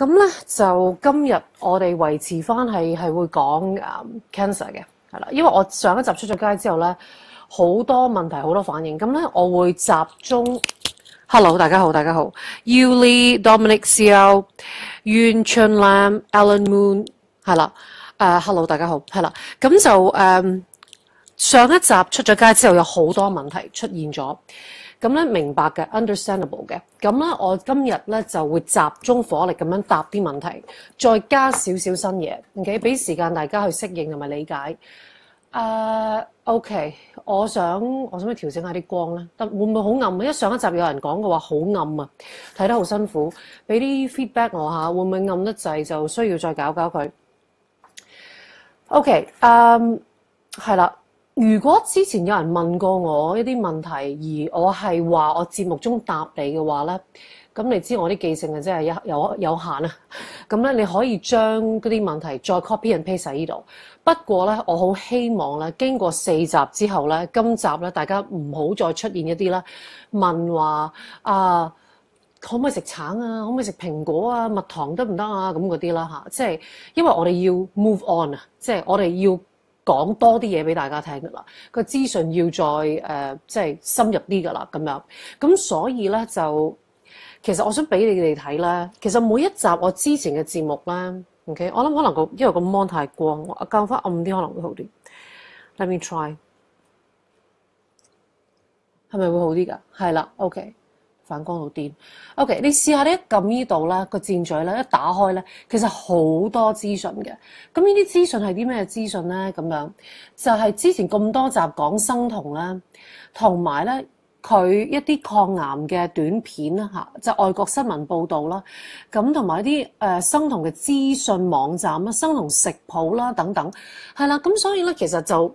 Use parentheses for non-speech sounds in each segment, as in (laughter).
咁咧就今日我哋維持翻係係會講誒 cancer 嘅，係啦，因為我上一集出咗街之後咧，好多問題好多反應，咁咧我會集中。Hello，大家好，大家好，Yuli、Dominic、C.L、Yun Chun Lam、Alan Moon，係啦，誒、Hello，大家好，係啦，咁就誒、上一集出咗街之後，有好多問題出現咗。咁咧明白嘅，understandable 嘅。咁咧我今日咧就會集中火力咁樣答啲問題，再加少少新嘢，OK，俾時間大家去適應同埋理解。誒、OK，我想我想唔調整下啲光咧？得會唔會好暗啊？一上一集有人講嘅話好暗啊，睇得好辛苦，俾啲 feedback 我下，會唔會暗得滯就需要再搞搞佢？OK，誒、係啦。如果之前有人問過我一啲問題，而我係話我節目中答你嘅話咧，咁你知我啲記性啊，真係有 (laughs) 有有限啊。咁咧，你可以將嗰啲問題再 copy and paste 喺呢度。不過咧，我好希望咧，經過四集之後咧，今集咧大家唔好再出現一啲啦問話啊。可唔可以食橙啊？可唔可以食蘋果啊？蜜糖得唔得啊？咁嗰啲啦嚇，即係因為我哋要 move on 啊，即係我哋要講多啲嘢俾大家聽㗎啦，個資訊要再誒、即係深入啲㗎啦，咁樣咁所以咧就其實我想俾你哋睇咧，其實每一集我之前嘅節目咧，OK，我諗可能個因為個 mon 太光，我校翻暗啲可能會好啲。Let me try，係咪會好啲㗎？係啦，OK。反光到癲。OK，你試下呢一撳呢度啦，個箭嘴咧一打開咧，其實好多資訊嘅。咁呢啲資訊係啲咩資訊咧？咁樣就係、之前咁多集講生酮啦，同埋咧佢一啲抗癌嘅短片啦嚇，就外國新聞報導啦，咁同埋啲誒生酮嘅資訊網站啦、生酮食譜啦等等，係啦。咁所以咧，其實就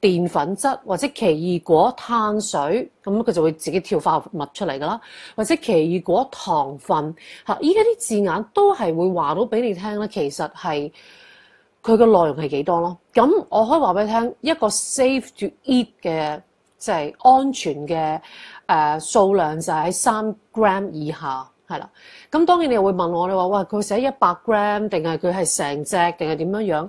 澱粉質或者奇異果碳水，咁佢就會自己跳化物出嚟㗎啦，或者奇異果糖分嚇，依家啲字眼都係會話到俾你聽咧，其實係佢個內容係幾多咯。咁我可以話俾你聽，一個 safe to eat 嘅即係安全嘅誒、呃、數量就係喺三 gram 以下，係啦。咁當然你又會問我，你話喂佢寫一百 gram 定係佢係成隻定係點樣樣？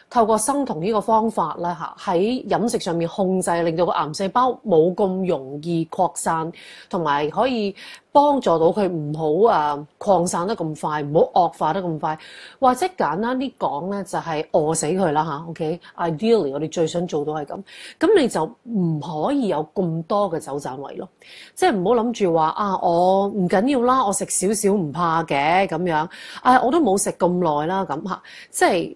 透過生酮呢個方法咧嚇，喺飲食上面控制，令到個癌細胞冇咁容易擴散，同埋可以幫助到佢唔好啊擴散得咁快，唔好惡化得咁快，或者簡單啲講咧，就係餓死佢啦嚇。OK，ideally、我哋最想做到係咁，咁你就唔可以有咁多嘅走盞位咯，即係唔好諗住話啊，我唔緊要啦，我食少少唔怕嘅咁樣，啊我都冇食咁耐啦咁嚇，即係。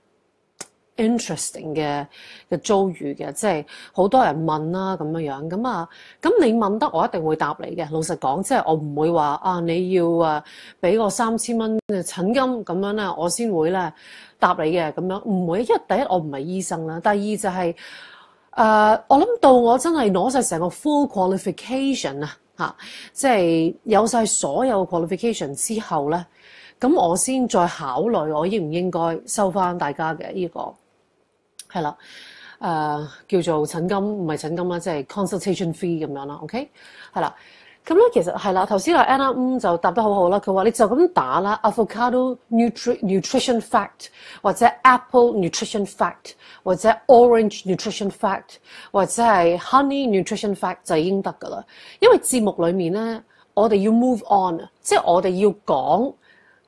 interesting 嘅嘅遭遇嘅，即係好多人問啦咁樣樣咁啊。咁你問得我一定會答你嘅。老實講，即係我唔會話啊你要啊俾我三千蚊嘅診金咁樣咧，我先會咧。答你嘅咁樣唔會，因為第一我唔係醫生啦，第二就係、誒、我諗到我真係攞晒成個 full qualification 啊嚇，即係有晒所有 qualification 之後咧，咁我先再考慮我應唔應該收翻大家嘅呢、個係啦。呃、叫做診金，唔係診金啦，即係 consultation fee 咁樣啦。OK，係啦。咁咧其實係啦，頭先阿 Anna 嗯就答得好好啦。佢話你就咁打啦，avocado nutrition fact 或者 apple nutrition fact 或者 orange nutrition fact 或者係 honey nutrition fact 就已經得㗎啦。因為節目裡面咧，我哋要 move on，即係我哋要講。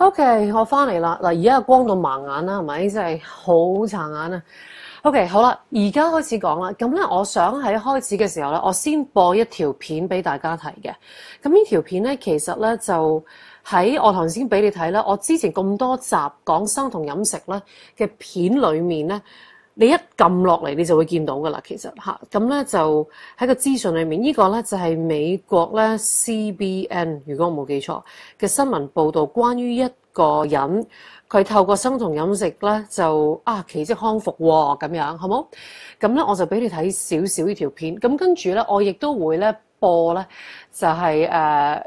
O.K. 我翻嚟啦，嗱而家光到盲眼啦，係咪？真係好殘眼啊！O.K. 好啦，而家開始講啦。咁咧，我想喺開始嘅時候咧，我先播一條片俾大家睇嘅。咁呢條片咧，其實咧就喺我頭先俾你睇啦。我之前咁多集講生同飲食咧嘅片裏面咧。你一撳落嚟，你就會見到噶啦。其實嚇，咁咧就喺個資訊裏面，呢個咧就係美國咧 CBN，如果我冇記錯嘅新聞報導，關於一個人佢透過生酮飲食咧就啊奇蹟康復喎，咁樣好冇？咁咧我就俾你睇少少呢條片。咁跟住咧，我亦都會咧播咧就係誒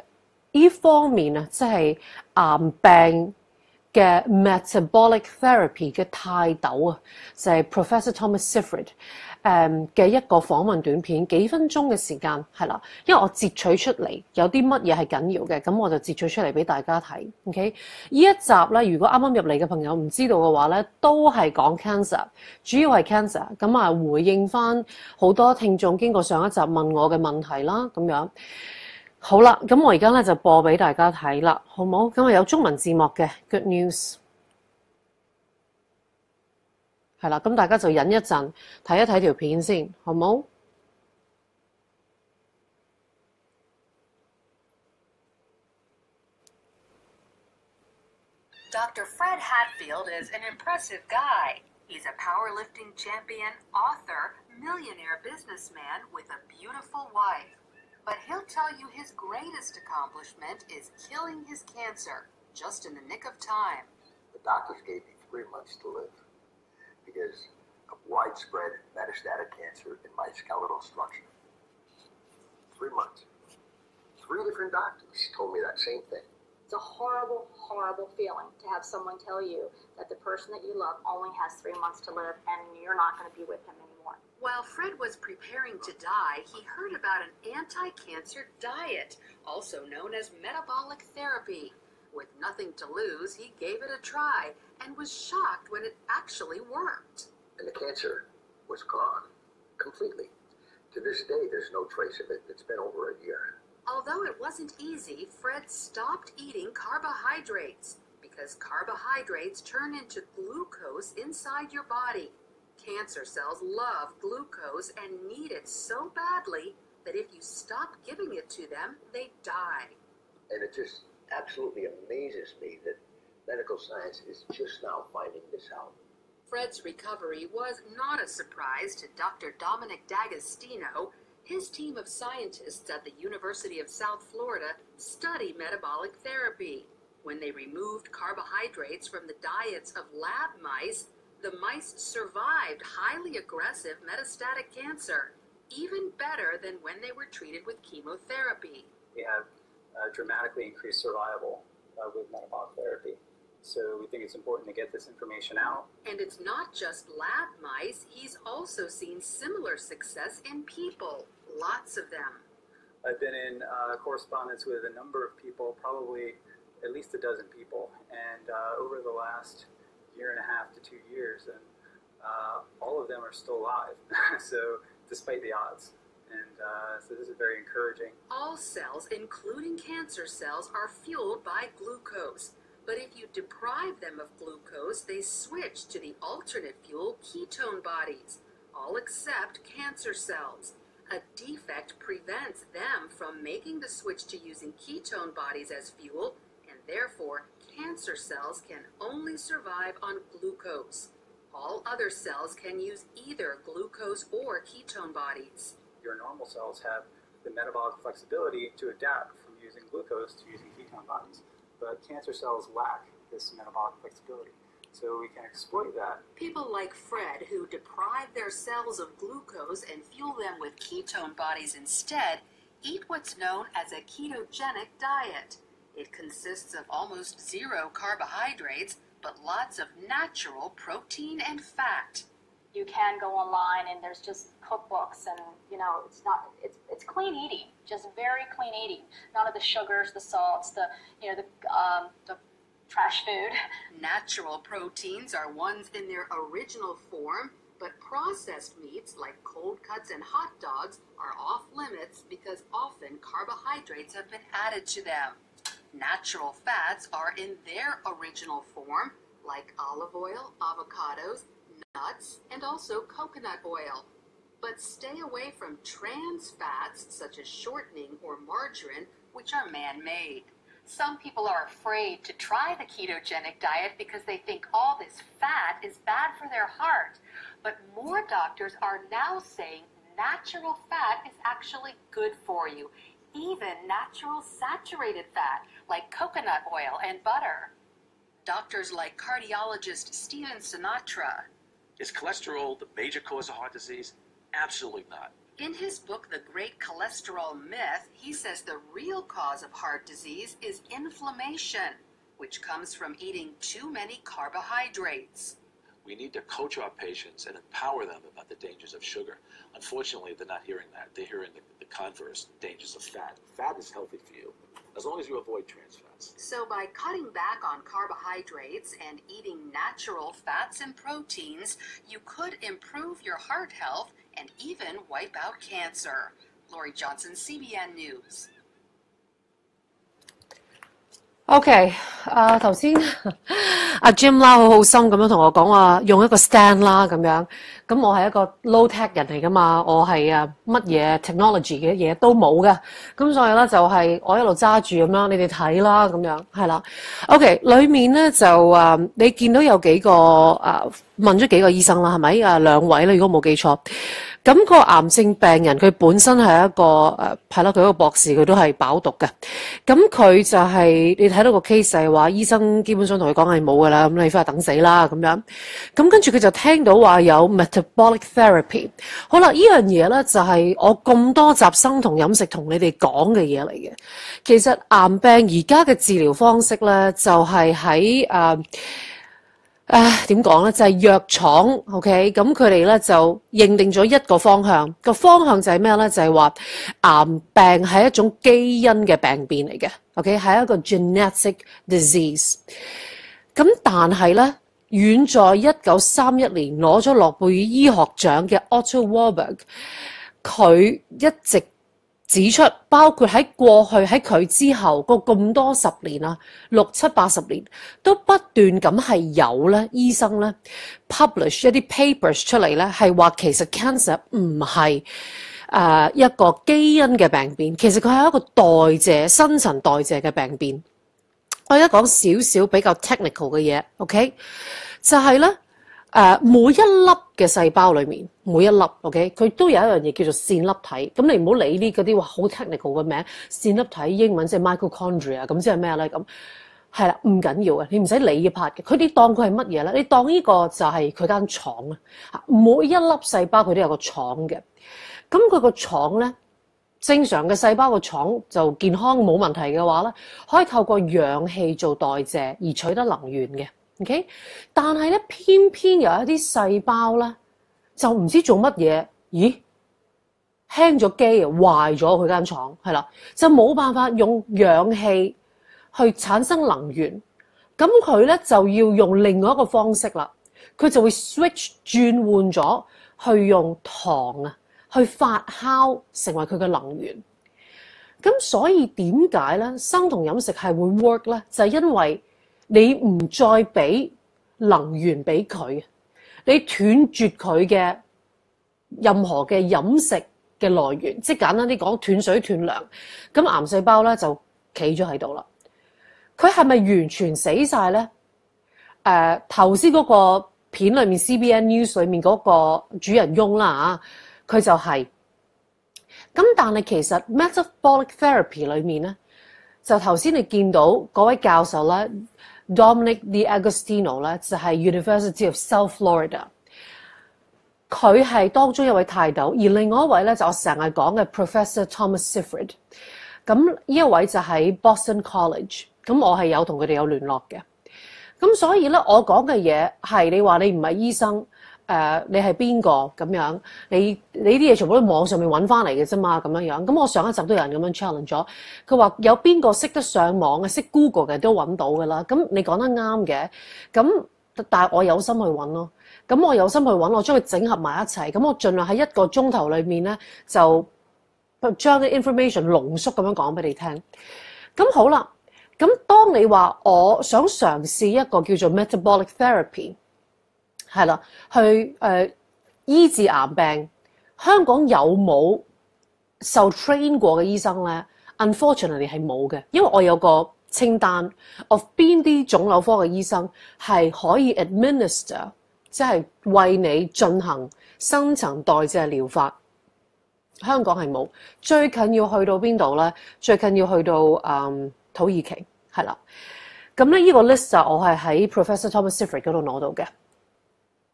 呢方面啊，即係癌病。嘅 metabolic therapy 嘅泰斗啊，就係 Professor Thomas Seyfried 誒嘅一個訪問短片，幾分鐘嘅時間係啦，因為我截取出嚟有啲乜嘢係緊要嘅，咁我就截取出嚟俾大家睇。OK，呢一集咧，如果啱啱入嚟嘅朋友唔知道嘅話咧，都係講 cancer，主要係 cancer，咁啊回應翻好多聽眾經過上一集問我嘅問題啦，咁樣。好啦，咁我而家咧就播俾大家睇啦，好冇？咁啊有中文字幕嘅 Good News，係啦，咁大家就忍一陣睇一睇條片先，好冇？Dr. Fred Hatfield is an impressive guy. He's a powerlifting champion, author, millionaire businessman with a beautiful wife. But he'll tell you his greatest accomplishment is killing his cancer just in the nick of time. The doctors gave me three months to live because of widespread metastatic cancer in my skeletal structure. Three months. Three different doctors told me that same thing. It's a horrible, horrible feeling to have someone tell you that the person that you love only has three months to live and you're not going to be with him anymore. While Fred was preparing to die, he heard about an anti cancer diet, also known as metabolic therapy. With nothing to lose, he gave it a try and was shocked when it actually worked. And the cancer was gone completely. To this day, there's no trace of it. It's been over a year. Although it wasn't easy, Fred stopped eating carbohydrates because carbohydrates turn into glucose inside your body. Cancer cells love glucose and need it so badly that if you stop giving it to them, they die. And it just absolutely amazes me that medical science is just now finding this out. Fred's recovery was not a surprise to Dr. Dominic D'Agostino. His team of scientists at the University of South Florida study metabolic therapy. When they removed carbohydrates from the diets of lab mice, the mice survived highly aggressive metastatic cancer, even better than when they were treated with chemotherapy. We have uh, dramatically increased survival uh, with metabolic therapy. So we think it's important to get this information out. And it's not just lab mice, he's also seen similar success in people, lots of them. I've been in uh, correspondence with a number of people, probably at least a dozen people, and uh, over the last year and a half to two years, and uh, all of them are still alive. (laughs) so, despite the odds, and uh, so this is very encouraging. All cells, including cancer cells, are fueled by glucose. But if you deprive them of glucose, they switch to the alternate fuel ketone bodies, all except cancer cells. A defect prevents them from making the switch to using ketone bodies as fuel, and therefore, cancer cells can only survive on glucose. All other cells can use either glucose or ketone bodies. Your normal cells have the metabolic flexibility to adapt from using glucose to using ketone bodies, but cancer cells lack this metabolic flexibility. So we can exploit that People like Fred, who deprive their cells of glucose and fuel them with ketone bodies instead, eat what's known as a ketogenic diet. It consists of almost zero carbohydrates, but lots of natural protein and fat. You can go online and there's just cookbooks and you know it's not it's it's clean eating, just very clean eating. None of the sugars, the salts, the you know the um, the trash food. (laughs) Natural proteins are ones in their original form, but processed meats like cold cuts and hot dogs are off limits because often carbohydrates have been added to them. Natural fats are in their original form, like olive oil, avocados, nuts, and also coconut oil. But stay away from trans fats such as shortening or margarine, which are man made. Some people are afraid to try the ketogenic diet because they think all this fat is bad for their heart. But more doctors are now saying natural fat is actually good for you, even natural saturated fat like coconut oil and butter. Doctors like cardiologist Steven Sinatra Is cholesterol the major cause of heart disease? Absolutely not. In his book, The Great Cholesterol Myth, he says the real cause of heart disease is inflammation, which comes from eating too many carbohydrates. We need to coach our patients and empower them about the dangers of sugar. Unfortunately, they're not hearing that. They're hearing the, the converse dangers of fat. Fat is healthy for you as long as you avoid trans fats. So, by cutting back on carbohydrates and eating natural fats and proteins, you could improve your heart health and even wipe out cancer. Lori Johnson, CBN News. OK，(laughs) 啊头先阿 Jim 啦，好好心咁样同我讲话，用一个 stand 啦咁样。 咁我係一個 low tech 人嚟噶嘛，我係啊乜嘢 technology 嘅嘢都冇嘅。咁所以咧就係、我一路揸住咁樣，你哋睇啦咁樣，係啦。OK，裡面咧就啊，你見到有幾個啊問咗幾個醫生啦，係咪啊兩位咧？如果冇記錯。咁個癌症病人佢本身係一個誒係啦，佢一個博士，佢都係飽讀嘅。咁佢就係、你睇到個 case 係話，醫生基本上同佢講係冇噶啦，咁你翻去等死啦咁樣。咁跟住佢就聽到話有 metabolic therapy。好啦，呢樣嘢咧就係、我咁多集生同飲食同你哋講嘅嘢嚟嘅。其實癌病而家嘅治療方式咧，就係喺誒。誒點講咧？就係、藥廠，OK，咁佢哋咧就認定咗一個方向，個方向就係咩咧？就係、話癌病係一種基因嘅病變嚟嘅，OK，係一個 genetic disease。咁但係咧，遠在一九三一年攞咗諾貝爾醫學獎嘅 Otto Warburg，佢一直指出，包括喺過去喺佢之後個咁多十年啊，六七八十年都不斷咁係有咧醫生咧 publish 一啲 papers 出嚟咧，係話其實 cancer 唔係誒一個基因嘅病變，其實佢係一個代謝新陳代謝嘅病變。我而家講少少比較 technical 嘅嘢，OK，就係咧。誒、每一粒嘅細胞裏面，每一粒，OK，佢都有一樣嘢叫做線粒體。咁你唔好理呢嗰啲話好 technical 嘅名，線粒體英文即係 mitochondria，咁即係咩咧？咁係啦，唔緊要嘅，你唔使理呢 part 嘅。佢哋當佢係乜嘢咧？你當呢個就係佢間廠啊！每一粒細胞佢都有個廠嘅。咁佢個廠咧正常嘅細胞個廠就健康冇問題嘅話咧，可以透過氧氣做代謝而取得能源嘅。OK，但係咧偏偏有一啲細胞咧就唔知做乜嘢，咦？輕咗機啊，壞咗佢間廠係啦，就冇辦法用氧氣去產生能源，咁佢咧就要用另外一個方式啦，佢就會 switch 轉換咗去用糖啊，去發酵成為佢嘅能源。咁所以點解咧生同飲食係會 work 咧？就係因為你唔再俾能源俾佢，你斷絕佢嘅任何嘅飲食嘅來源，即係簡單啲講，斷水斷糧，咁癌細胞咧就企咗喺度啦。佢係咪完全死晒咧？誒頭先嗰個片裏面 CBN News 裏面嗰個主人翁啦嚇，佢就係、咁，但係其實 metabolic therapy 裏面咧，就頭先你見到嗰位教授咧，Dominic D'Agostino 咧，就係 University of South Florida。佢係當中一位泰斗，而另外一位咧就我成日講嘅 Professor Thomas Sifford，。咁呢一位就喺 Boston College，咁我係有同佢哋有聯絡嘅。咁所以咧，我講嘅嘢係你話你唔係醫生，誒、你係邊個咁樣？你你啲嘢全部都喺網上面揾翻嚟嘅啫嘛，咁樣樣。咁我上一集都有人咁樣 challenge 咗，佢話有邊個識得上網嘅，識 Google 嘅都揾到㗎啦。咁你講得啱嘅，咁但係我有心去揾咯。咁我有心去揾，我將佢整合埋一齊。咁我盡量喺一個鐘頭裏面咧，就將啲 information 濃縮咁樣講俾你聽。咁好啦，咁當你話我想嘗試一個叫做 metabolic therapy，係啦，去誒、呃、醫治癌病，香港有冇受 train 過嘅醫生咧？Unfortunately 係冇嘅，因為我有個清單 of 邊啲腫瘤科嘅醫生係可以 administer。即係為你進行新陳代謝療法，香港係冇。最近要去到邊度咧？最近要去到誒、土耳其，係啦。咁咧呢個 list 就我係喺 Professor Thomas Seyfried 嗰度攞到嘅。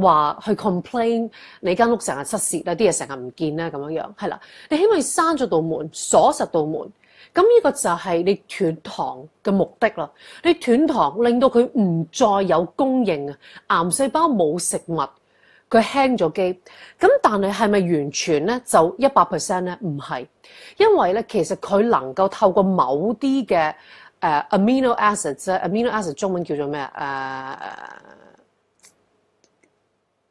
話去 complain 你間屋成日失竊啦？啲嘢成日唔見啦咁樣樣，係啦，你起碼閂咗道門，鎖實道門，咁呢個就係你斷糖嘅目的啦。你斷糖令到佢唔再有供應啊，癌細胞冇食物。佢輕咗機，咁但係係咪完全咧就一百 percent 咧？唔係，因為咧其實佢能夠透過某啲嘅誒 amino acids，amino acids 中文叫做咩啊？誒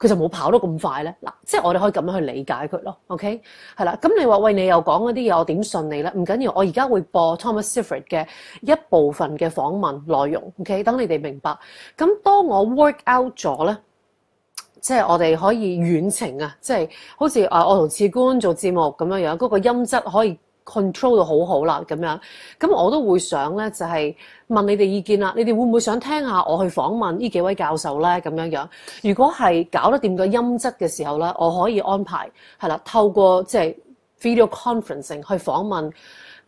佢就冇跑得咁快咧？嗱，即係我哋可以咁樣去理解佢咯，OK 係啦。咁你話喂，你又講嗰啲嘢，我點信你咧？唔緊要，我而家會播 Thomas Seyfried 嘅一部分嘅訪問內容，OK，等你哋明白。咁當我 work out 咗咧，即係我哋可以遠程啊，即係好似啊，我同次官做節目咁樣樣，嗰個音質可以。Control 到好好啦，咁樣，咁我都會想咧，就係問你哋意見啦。你哋會唔會想聽下我去訪問呢幾位教授咧？咁樣樣，如果係搞得掂個音質嘅時候咧，我可以安排係啦，透過即係 video conferencing 去訪問。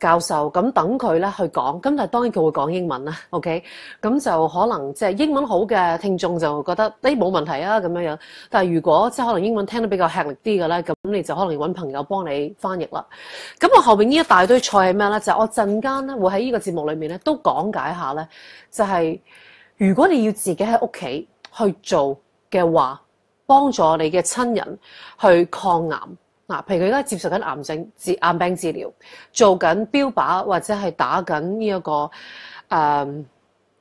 教授咁等佢咧去講，咁但係當然佢會講英文啦，(laughs) OK？咁就可能即係英文好嘅聽眾就覺得誒冇問題啊咁樣樣，但係如果即係可能英文聽得比較吃力啲嘅咧，咁你就可能要揾朋友幫你翻譯啦。咁我後邊呢一大堆菜係咩咧？就我陣間咧會喺呢個節目裏面咧都講解下咧，就係如果你要自己喺屋企去做嘅話，幫助你嘅親人去抗癌。嗱，譬如佢而家接受緊癌症治癌病治療，做緊標靶或者係打緊呢一個誒、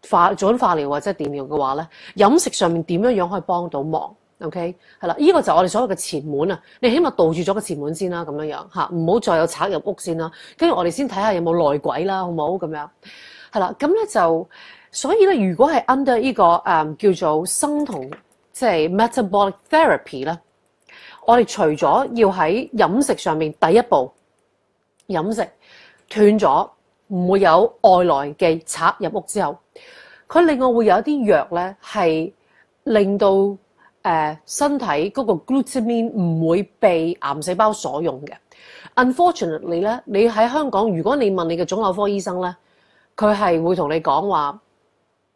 化做緊化療或者電療嘅話咧，飲食上面點樣樣可以幫到忙？OK，係啦，呢、個就我哋所謂嘅前門啊！你起碼杜住咗個前門先啦，咁樣樣嚇，唔好再有賊入屋先啦。跟住我哋先睇下有冇內鬼啦，好唔好咁樣？係啦，咁咧就所以咧，如果係 under 呢、個誒、叫做生酮即係 metabolic therapy 咧，我哋除咗要喺飲食上面第一步飲食斷咗，唔會有外來嘅插入屋之後，佢另外會有一啲藥咧係令到誒、身體嗰個 glutamine 唔會被癌細胞所用嘅。Unfortunately 咧，你喺香港，如果你問你嘅腫瘤科醫生咧，佢係會同你講話，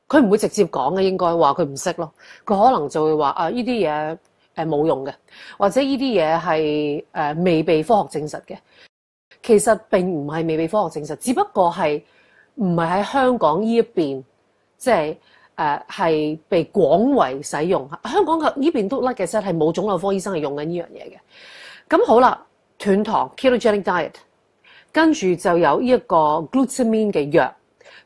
佢唔會直接講嘅，應該話佢唔識咯。佢可能就會話啊，呢啲嘢誒冇用嘅，或者呢啲嘢係誒未被科學證實嘅。其實並唔係未被科學證實，只不過係唔係喺香港呢一邊，即係誒係被廣為使用。香港嘅呢邊都 like 嘅真係冇腫瘤科醫生係用緊呢樣嘢嘅。咁好啦，斷糖 ketogenic diet，跟住就有呢一個 glutamine 嘅藥，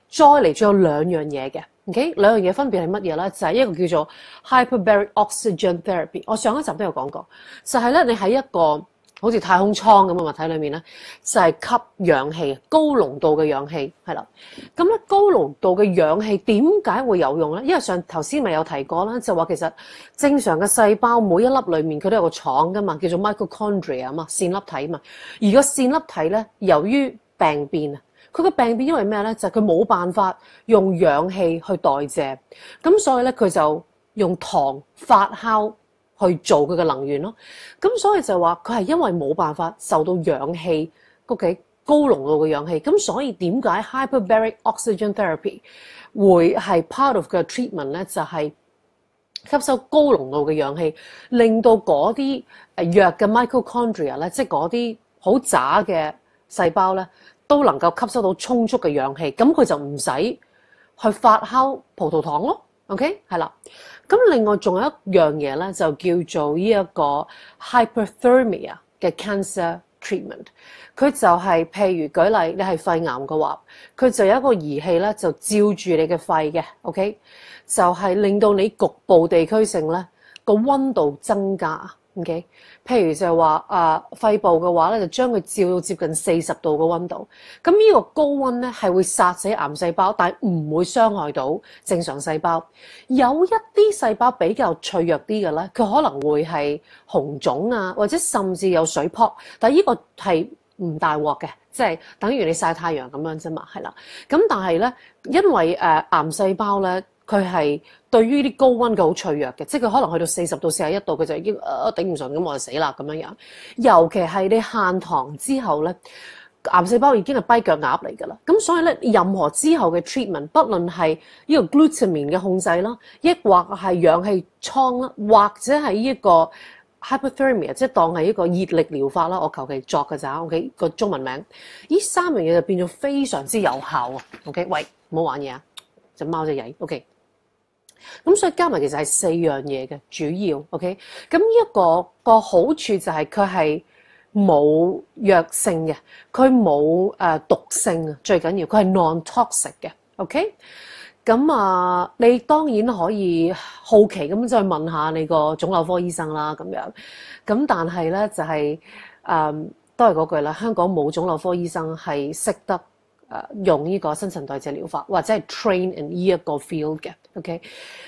再嚟仲有兩樣嘢嘅。OK，兩樣嘢分別係乜嘢咧？就係、一個叫做 hyperbaric oxygen therapy。我上一集都有講過，就係咧你喺一個好似太空艙咁嘅物體裏面咧，就係、吸氧氣，高濃度嘅氧氣係啦。咁咧高濃度嘅氧氣點解會有用咧？因為上頭先咪有提過啦，就話其實正常嘅細胞每一粒裏面佢都有個廠噶嘛，叫做 mitochondria 啊嘛，線粒體嘛。而個線粒體咧，由於病變啊，佢個病變因為咩咧？就係佢冇辦法用氧氣去代謝，咁所以咧佢就用糖發酵去做佢嘅能源咯。咁所以就話佢係因為冇辦法受到氧氣嗰嘅高濃度嘅氧氣，咁所以點解 hyperbaric oxygen therapy 會係 part of 嘅 treatment 咧？就係、吸收高濃度嘅氧氣，令到嗰啲弱嘅 mitochondria 咧，即係嗰啲好渣嘅細胞咧，都能夠吸收到充足嘅氧氣，咁佢就唔使去發酵葡萄糖咯。OK，係啦。咁另外仲有一樣嘢咧，就叫做呢一個 hyperthermia 嘅 cancer treatment。佢就係、譬如舉例，你係肺癌嘅話，佢就有一個儀器咧，就照住你嘅肺嘅，OK，就係令到你局部地區性咧個温度增加，OK。譬如就係話啊，肺部嘅話咧，就將佢照到接近四十度嘅温度。咁呢個高温咧係會殺死癌細胞，但係唔會傷害到正常細胞。有一啲細胞比較脆弱啲嘅咧，佢可能會係紅腫啊，或者甚至有水泡。但係呢個係唔大鑊嘅，即係等於你曬太陽咁樣啫嘛，係啦。咁但係咧，因為誒、癌細胞咧，佢係對於啲高温嘅好脆弱嘅，即係佢可能去到四十度、四十一度，佢就已經誒、頂唔順，咁我就死啦咁樣樣。尤其係你限糖之後咧，癌細胞已經係跛腳鴨嚟㗎啦。咁所以咧，任何之後嘅 treatment，不論係呢個 glutamine 嘅控制啦，抑或係氧氣倉啦，或者係呢一個 hypothermia，即係當係一個熱力療法啦。我求其作㗎咋，OK 個中文名。呢三樣嘢就變咗非常之有效啊。OK，喂，唔好玩嘢啊！只貓隻曳，OK。咁所以加埋其實係四樣嘢嘅主要，OK。咁呢一個個好處就係佢係冇藥性嘅，佢冇誒毒性啊，最緊要佢係 non-toxic 嘅，OK。咁啊，你當然可以好奇咁再問下你個腫瘤科醫生啦，咁樣。咁但係咧就係、誒、都係嗰句啦，香港冇腫瘤科醫生係識得。誒用呢個新陳代謝療法，或者係 train in 呢一個 field 嘅，OK，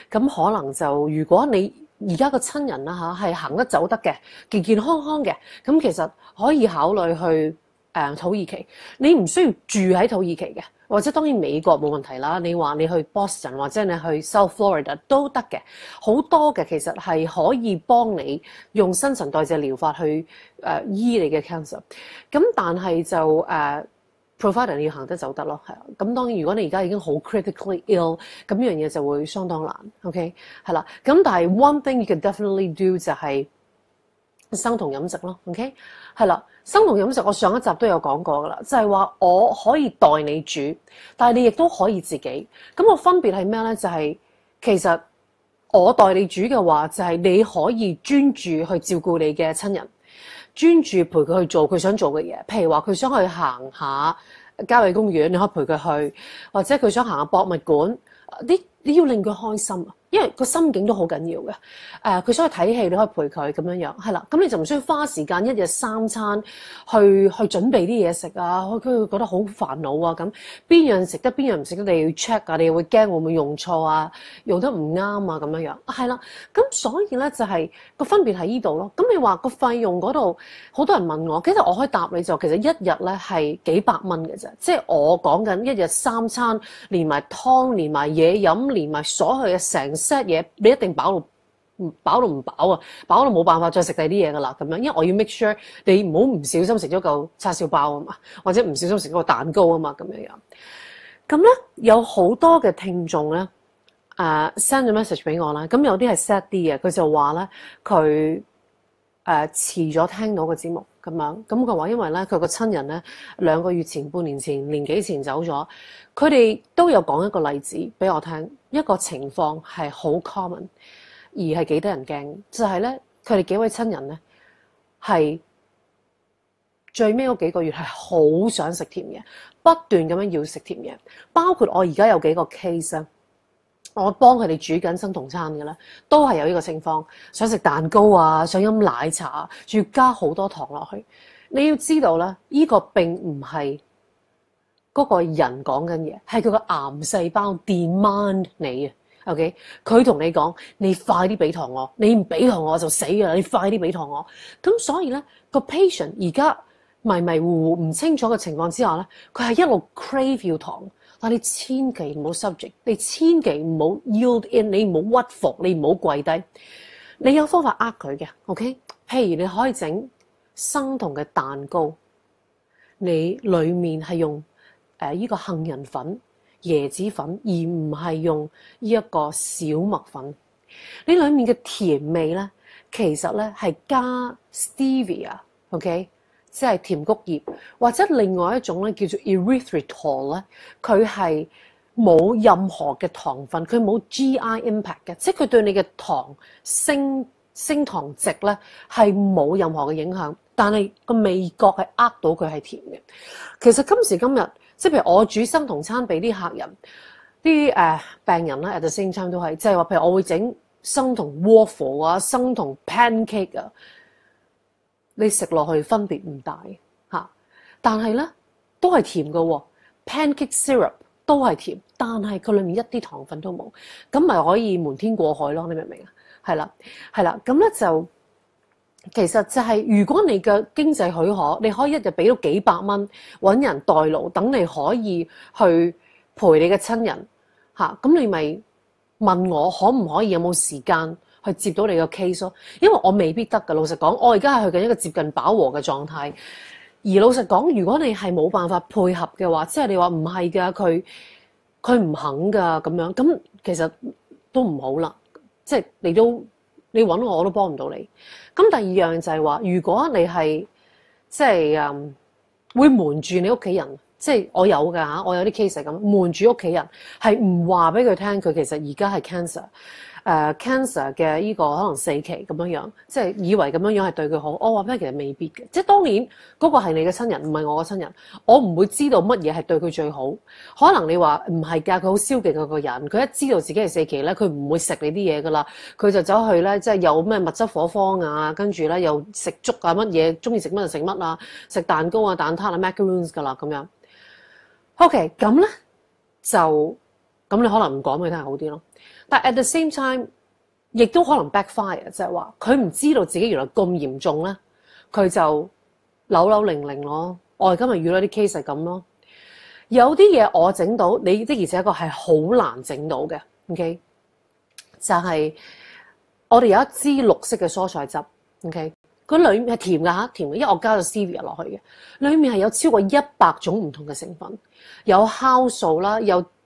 咁可能就如果你而家個親人啦嚇係行得走得嘅，健健康康嘅，咁其實可以考慮去誒、土耳其。你唔需要住喺土耳其嘅，或者當然美國冇問題啦。你話你去 Boston 或者你去 South Florida 都得嘅，好多嘅其實係可以幫你用新陳代謝療法去誒、呃、醫你嘅 cancer。咁但係就誒。Provider 你要行得走得咯，係啊。咁當然，如果你而家已經好 critically ill，咁呢樣嘢就會相當難。OK，係啦。咁但係 one thing you can definitely do 就係生酮飲食咯。OK，係啦。生酮飲食我上一集都有講過噶啦，就係話我可以代你煮，但係你亦都可以自己。咁個分別係咩咧？就係其實我代你煮嘅話，就係你可以專注去照顧你嘅親人。專注陪佢去做佢想做嘅嘢，譬如話佢想去行下郊野公園，你可以陪佢去；或者佢想行下博物館，啲你要令佢開心啊，因為個心境都好緊要嘅。誒、佢想去睇戲，你可以陪佢咁樣樣，係啦。咁你就唔需要花時間一日三餐去去準備啲嘢食啊，佢佢會覺得好煩惱啊。咁邊樣食得，邊樣唔食得，你要 check 啊，你會驚會唔會用錯啊，用得唔啱啊咁樣樣。係啦，咁所以咧就係、個分別喺呢度咯。咁你話個費用嗰度，好多人問我，其實我可以答你就其實一日咧係幾百蚊嘅啫，即係我講緊一日三餐，連埋湯，連埋嘢飲，連埋所有嘅成 set 嘢，你一定飽到唔飽到唔飽啊，飽到冇辦法再食第啲嘢噶啦咁樣，因為我要 make sure 你唔好唔小心食咗嚿叉燒包啊嘛，或者唔小心食咗個蛋糕啊嘛咁樣樣。咁咧有好多嘅聽眾咧，誒 send 咗 message 俾我啦，咁有啲係 set 啲嘅，佢就話咧佢誒遲咗聽到個節目。咁樣，咁佢話因為咧佢個親人咧兩個月前、半年前、年幾前走咗，佢哋都有講一個例子俾我聽，一個情況係好 common，而係幾得人驚，就係咧佢哋幾位親人咧係最尾嗰幾個月係好想食甜嘢，不斷咁樣要食甜嘢，包括我而家有幾個 case 啊。我幫佢哋煮緊生酮餐嘅咧，都係有呢個情況，想食蛋糕啊，想飲奶茶，仲要加好多糖落去。你要知道咧，呢、個並唔係嗰個人講緊嘢，係佢個癌細胞 demand 你啊。OK，佢同你講：你快啲俾糖我，你唔俾糖我就死㗎啦！你快啲俾糖我。咁所以咧，個 patient 而家迷迷糊糊唔清楚嘅情況之下咧，佢係一路 crave 要糖。但你千祈唔好 subject，你千祈唔好 yield in，你唔好屈服，你唔好跪低。你有方法呃佢嘅，OK？譬如你可以整生酮嘅蛋糕，你裡面係用誒依、個杏仁粉、椰子粉，而唔係用呢一個小麥粉。你裡面嘅甜味咧，其實咧係加 stevia，OK？、即係甜菊葉，或者另外一種咧叫做 erythritol 咧，佢係冇任何嘅糖分，佢冇 GI impact 嘅，即係佢對你嘅糖升升糖值咧係冇任何嘅影響，但係個味覺係呃到佢係甜嘅。其實今時今日，即係譬如我煮生酮餐俾啲客人，啲誒、病人咧 at the same time 都係，即係話譬如我會整生酮 waffle 啊、生酮 pancake 啊。你食落去分別唔大嚇，但係咧都係甜嘅喎。Pancake syrup 都係甜，但係佢裡面一啲糖分都冇，咁咪可以瞞天過海咯？你明唔明啊？係啦，係啦，咁咧就其實就係、如果你嘅經濟許可，你可以一日俾到幾百蚊揾人代勞，等你可以去陪你嘅親人嚇，咁你咪問我可唔可以有冇時間？去接到你個 case 咯，因為我未必得㗎。老實講，我而家係去緊一個接近飽和嘅狀態。而老實講，如果你係冇辦法配合嘅話，即係你話唔係㗎，佢佢唔肯㗎咁樣，咁其實都唔好啦。即係你都你揾我，我都幫唔到你。咁第二樣就係話，如果你係即係嗯會瞞住你屋企人，即係我有㗎嚇，我有啲 case 係咁瞞住屋企人，係唔話俾佢聽，佢其實而家係 cancer。誒、cancer 嘅呢個可能四期咁樣樣，即係以為咁樣樣係對佢好。我話俾你其實未必嘅，即係當然嗰、個係你嘅親人，唔係我嘅親人。我唔會知道乜嘢係對佢最好。可能你話唔係㗎，佢好消極嘅個人，佢一知道自己係四期咧，佢唔會食你啲嘢㗎啦。佢就走去咧，即係有咩物質火方啊，跟住咧又食粥啊，乜嘢中意食乜就食乜啊，食蛋糕啊、蛋撻啊、macaroons 㗎啦咁樣。OK，咁咧就咁你可能唔講俾佢聽係好啲咯。但 at the same time，亦都可能 backfire，就係話佢唔知道自己原來咁嚴重咧，佢就扭扭零零咯。我哋今日遇到啲 case 係咁咯。有啲嘢我整到，你的而且確係好難整到嘅。OK，就係我哋有一支綠色嘅蔬菜汁。OK，佢裏面係甜㗎，甜嘅，因為我加咗 s e v i a 落去嘅。裏面係有超過一百種唔同嘅成分，有酵素啦，有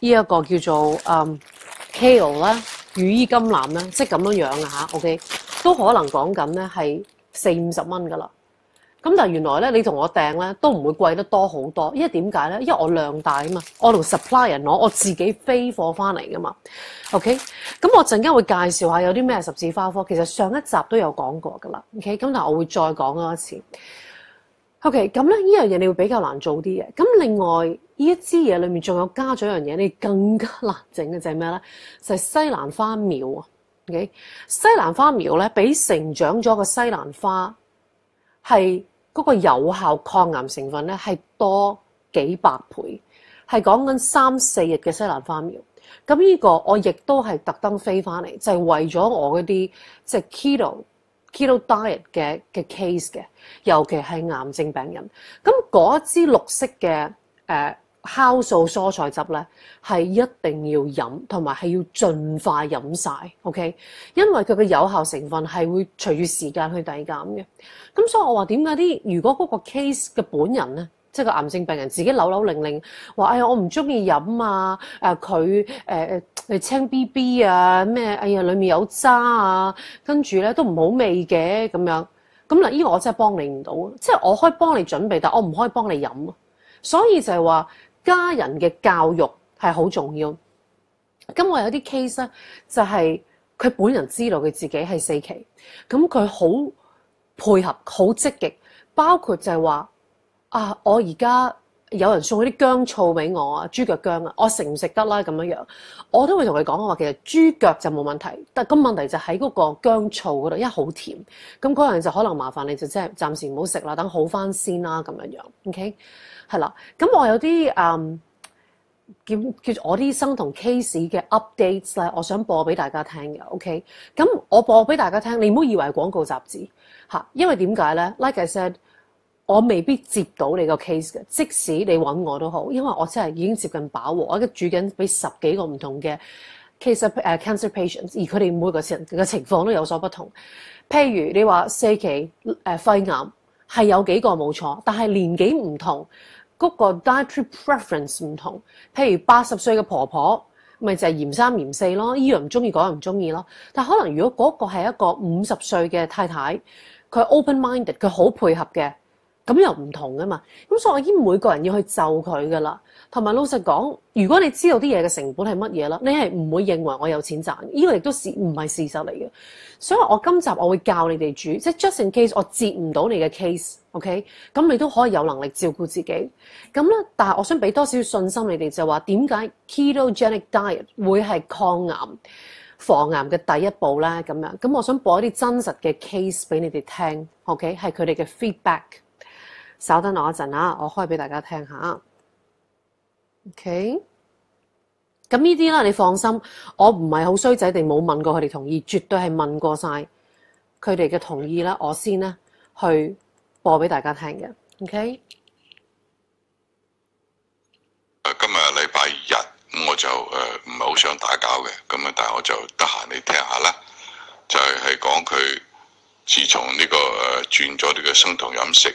呢一個叫做嗯 kale 啦。羽衣甘藍咧，即係咁樣樣啊嚇，OK，都可能講緊咧係四五十蚊噶啦。咁但係原來咧，你同我訂咧都唔會貴得多好多，因為點解咧？因為我量大啊嘛，我同 supply 人攞，我自己飛貨翻嚟噶嘛。OK，咁我陣間會介紹下有啲咩十字花科，其實上一集都有講過噶啦。OK，咁但係我會再講多一次。OK，咁咧呢樣嘢你會比較難做啲嘅。咁另外呢一支嘢裏面仲有加咗一樣嘢，你更加難整嘅就係咩咧？就係、西蘭花苗啊。OK，西蘭花苗咧比成長咗個西蘭花係嗰個有效抗癌成分咧係多幾百倍，係講緊三四日嘅西蘭花苗。咁呢個我亦都係特登飛翻嚟，就係、為咗我嗰啲即係 keto keto diet 嘅嘅 case 嘅，尤其係癌症病人。咁嗰支綠色嘅誒、酵素蔬菜汁咧，係一定要飲，同埋係要盡快飲晒 OK？因為佢嘅有效成分係會隨住時間去遞減嘅。咁所以我話點解啲如果嗰個 case 嘅本人咧，即係個癌症病人自己扭扭擰擰話：哎呀，我唔中意飲啊！誒佢誒誒青 B B 啊咩？哎呀，裡面有渣啊，跟住咧都唔好味嘅咁樣。咁嗱，呢個我真係幫你唔到，即係我可以幫你準備，但我唔可以幫你飲。所以就係話。家人嘅教育係好重要。咁我有啲 case 咧，就係佢本人知道佢自己係四期，咁佢好配合，好積極，包括就係話啊，我而家有人送嗰啲薑醋俾我啊，豬腳薑啊，我食唔食得啦咁樣樣，我都會同佢講我話，其實豬腳就冇問題，但個問題就喺嗰個薑醋嗰度，因為好甜，咁嗰樣就可能麻煩你就即係暫時唔好食啦，等好翻先啦咁樣樣，OK。係啦，咁我有啲、嗯、叫叫做我啲生同 case 嘅 updates 咧，我想播俾大家聽嘅，OK？咁我播俾大家聽，你唔好以為係廣告雜誌嚇，因為點解咧？Like I said，我未必接到你個 case 嘅，即使你揾我都好，因為我真係已經接近飽和，我而家煮緊俾十幾個唔同嘅 case 誒 cancer patients，而佢哋每個人嘅情況都有所不同。譬如你話四期誒、肺癌係有幾個冇錯，但係年紀唔同。嗰個 dietary preference 唔同，譬如八十歲嘅婆婆，咪就係嫌三嫌四咯，依樣唔中意，嗰樣唔中意咯。但可能如果嗰個係一個五十歲嘅太太，佢 open minded，佢好配合嘅，咁又唔同噶嘛。咁所以我已經每個人要去就佢噶啦。同埋老實講，如果你知道啲嘢嘅成本係乜嘢啦，你係唔會認為我有錢賺，呢個亦都是唔係事實嚟嘅。所以我今集我會教你哋煮，即係 just in case 我接唔到你嘅 case，OK？咁你都可以有能力照顧自己。咁咧，但係我想俾多少信心你哋就話點解 ketogenic diet 會係抗癌防癌嘅第一步咧？咁樣咁，我想播一啲真實嘅 case 俾你哋聽，OK？係佢哋嘅 feedback。稍等我一陣啊，我開俾大家聽下。OK，咁呢啲啦，你放心，我唔係好衰仔定冇問過佢哋同意，絕對係問過晒佢哋嘅同意啦，我先咧去播俾大家聽嘅。OK，今日禮拜日，我就誒唔係好想打攪嘅，咁啊，但係我就得閒你聽下啦，就係係講佢自從呢、這個誒、轉咗呢個生酮飲食，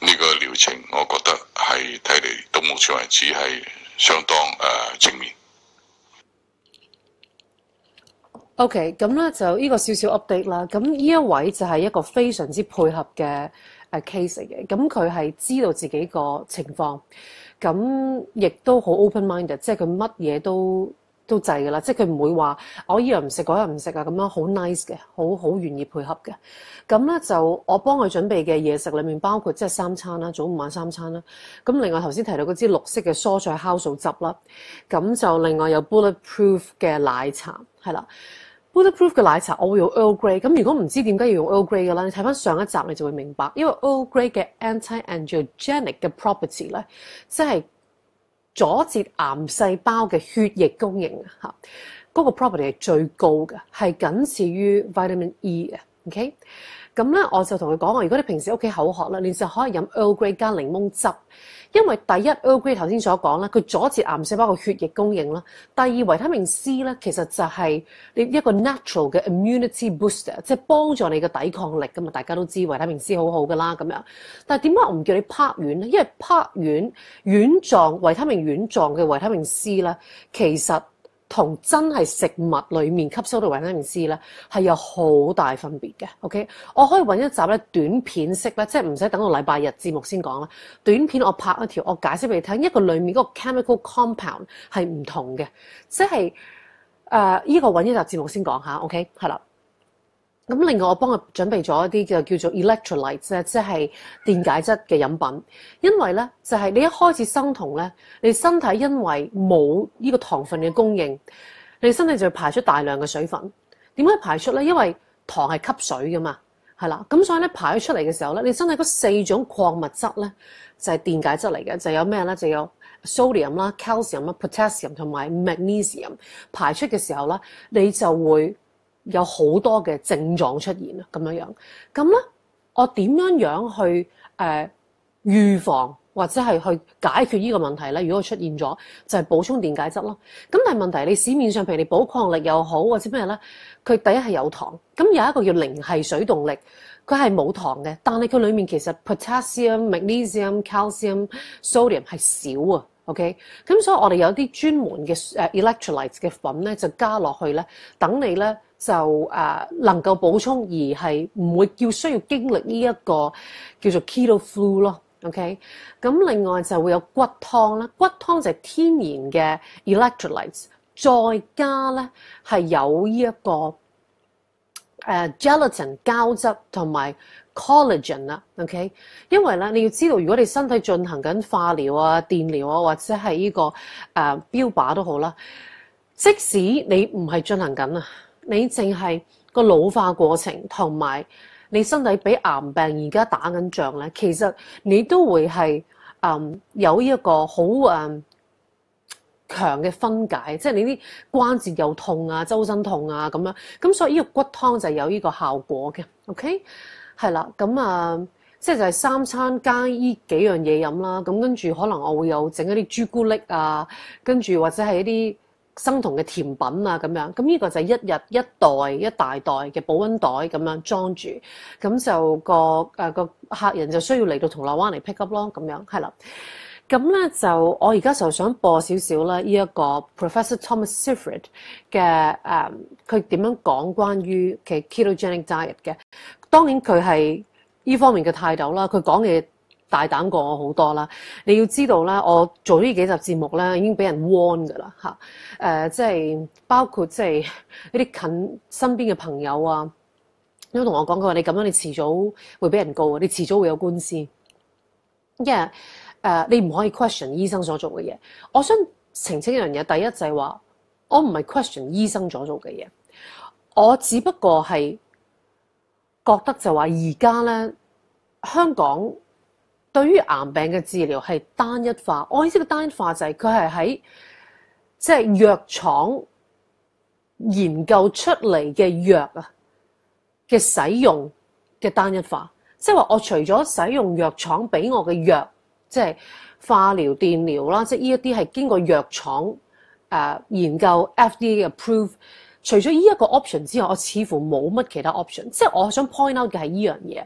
呢、這個療程，前為止係相當誒、正面。OK，咁咧就呢個少少 update 啦。咁呢一位就係一個非常之配合嘅誒 case 嚟嘅。咁佢係知道自己個情況，咁亦都好 open minded，即係佢乜嘢都都制㗎啦。即係佢唔會話我依樣唔食嗰樣唔食啊，咁樣好 nice 嘅，好好願意配合嘅。咁咧就我幫佢準備嘅嘢食裏面包括即係三餐啦，早午晚三餐啦。咁另外頭先提到嗰支綠色嘅蔬菜酵素汁啦，咁就另外有 bulletproof 嘅奶茶係啦。Bulletproof 嘅奶茶我會用 Earl Grey，咁如果唔知點解要用 Earl Grey 嘅啦，你睇翻上一集你就會明白，因為 Earl Grey 嘅 anti-angiogenic 嘅 property 咧，即係阻截癌細胞嘅血液供應嚇，嗰、個 property 係最高嘅，係僅次於 vitamin E 嘅，OK。咁咧我就同佢講話，如果你平時屋企口渴咧，你就可以飲 Earl Grey 加檸檬汁，因為第一 Earl Grey 頭先所講咧，佢阻截癌細胞嘅血液供應啦。第二維他命 C 咧，其實就係你一個 natural 嘅 immunity booster，即係幫助你嘅抵抗力噶嘛。大家都知維他命 C 好好噶啦咁樣。但係點解我唔叫你拍丸咧？因為拍丸丸狀維他命丸狀嘅維他命 C 咧，其實同真係食物裡面吸收到維他命 C 咧，係有好大分別嘅。OK，我可以揾一集咧短片式咧，即係唔使等到禮拜日節目先講啦。短片我拍一條，我解釋俾你聽，一個裡面嗰個 chemical compound 係唔同嘅，即係誒依個揾一集節目先講下。OK，係啦。咁另外我幫佢準備咗一啲嘅叫做 electrolytes，即係電解質嘅飲品。因為咧就係、你一開始生酮咧，你身體因為冇呢個糖分嘅供應，你身體就會排出大量嘅水分。點解排出咧？因為糖係吸水噶嘛，係啦。咁所以咧排咗出嚟嘅時候咧，你身體嗰四種礦物質咧就係、電解質嚟嘅，就有咩咧？就有 sodium 啦、calcium 啦、potassium 同埋 magnesium 排出嘅時候咧，你就會有好多嘅症狀出現啊，咁樣樣。咁咧，我點樣樣去誒、呃、預防或者係去解決呢個問題咧？如果出現咗，就係、補充電解質咯。咁但係問題，你市面上譬如你寶礦力又好或者咩咧，佢第一係有糖，咁有一個叫零系水動力，佢係冇糖嘅，但係佢裡面其實 potassium、magnesium、calcium、sodium 係少啊。OK，咁所以我哋有啲專門嘅誒 electrolytes 嘅粉咧，就加落去咧，等你咧就誒、能夠補充，而係唔會叫需要經歷呢一個叫做 keto flu 咯。OK，咁另外就會有骨湯啦，骨湯就係天然嘅 electrolytes，再加咧係有呢、一個誒、gelatin 膠質同埋 collagen 啦，OK，因為咧你要知道，如果你身體進行緊化療啊、電療啊，或者係呢、個誒、呃、標靶都好啦，即使你唔係進行緊啊，你淨係個老化過程同埋你身體俾癌病而家打緊仗咧，其實你都會係誒、有一個好誒。嗯強嘅分解，即係你啲關節又痛啊、周身痛啊咁樣，咁所以呢個骨湯就有呢個效果嘅，OK，係啦，咁啊，即係就係三餐加呢幾樣嘢飲啦，咁跟住可能我會有整一啲朱古力啊，跟住或者係一啲生酮嘅甜品啊咁樣，咁呢個就係一日一袋一大袋嘅保溫袋咁樣裝住，咁就個誒個客人就需要嚟到銅鑼灣嚟 pick up 咯，咁樣係啦。咁咧就我而家就想播少少啦，呢一個 Professor Thomas Seyfried 嘅誒，佢點樣講關於嘅 ketogenic diet 嘅。當然佢係呢方面嘅態度啦，佢講嘅大膽過我好多啦。你要知道咧，我做呢幾集節目咧已經俾人 warn 㗎啦嚇。誒、即係包括即係一啲近身邊嘅朋友啊，都同我講佢話你咁樣你遲早會俾人告啊，你遲早會有官司。因為誒、你唔可以 question 醫生所做嘅嘢。我想澄清一樣嘢，第一就係話，我唔係 question 醫生所做嘅嘢，我只不過係覺得就話而家咧香港對於癌病嘅治療係單一化。我意思嘅單一化就係佢係喺即係藥廠研究出嚟嘅藥啊嘅使用嘅單一化，即係話我除咗使用藥廠俾我嘅藥。即係化療、電療啦，即係呢一啲係經過藥廠誒、研究 FDA 嘅 approve。除咗呢一個 option 之外，我似乎冇乜其他 option。即係我想 point out 嘅係呢樣嘢。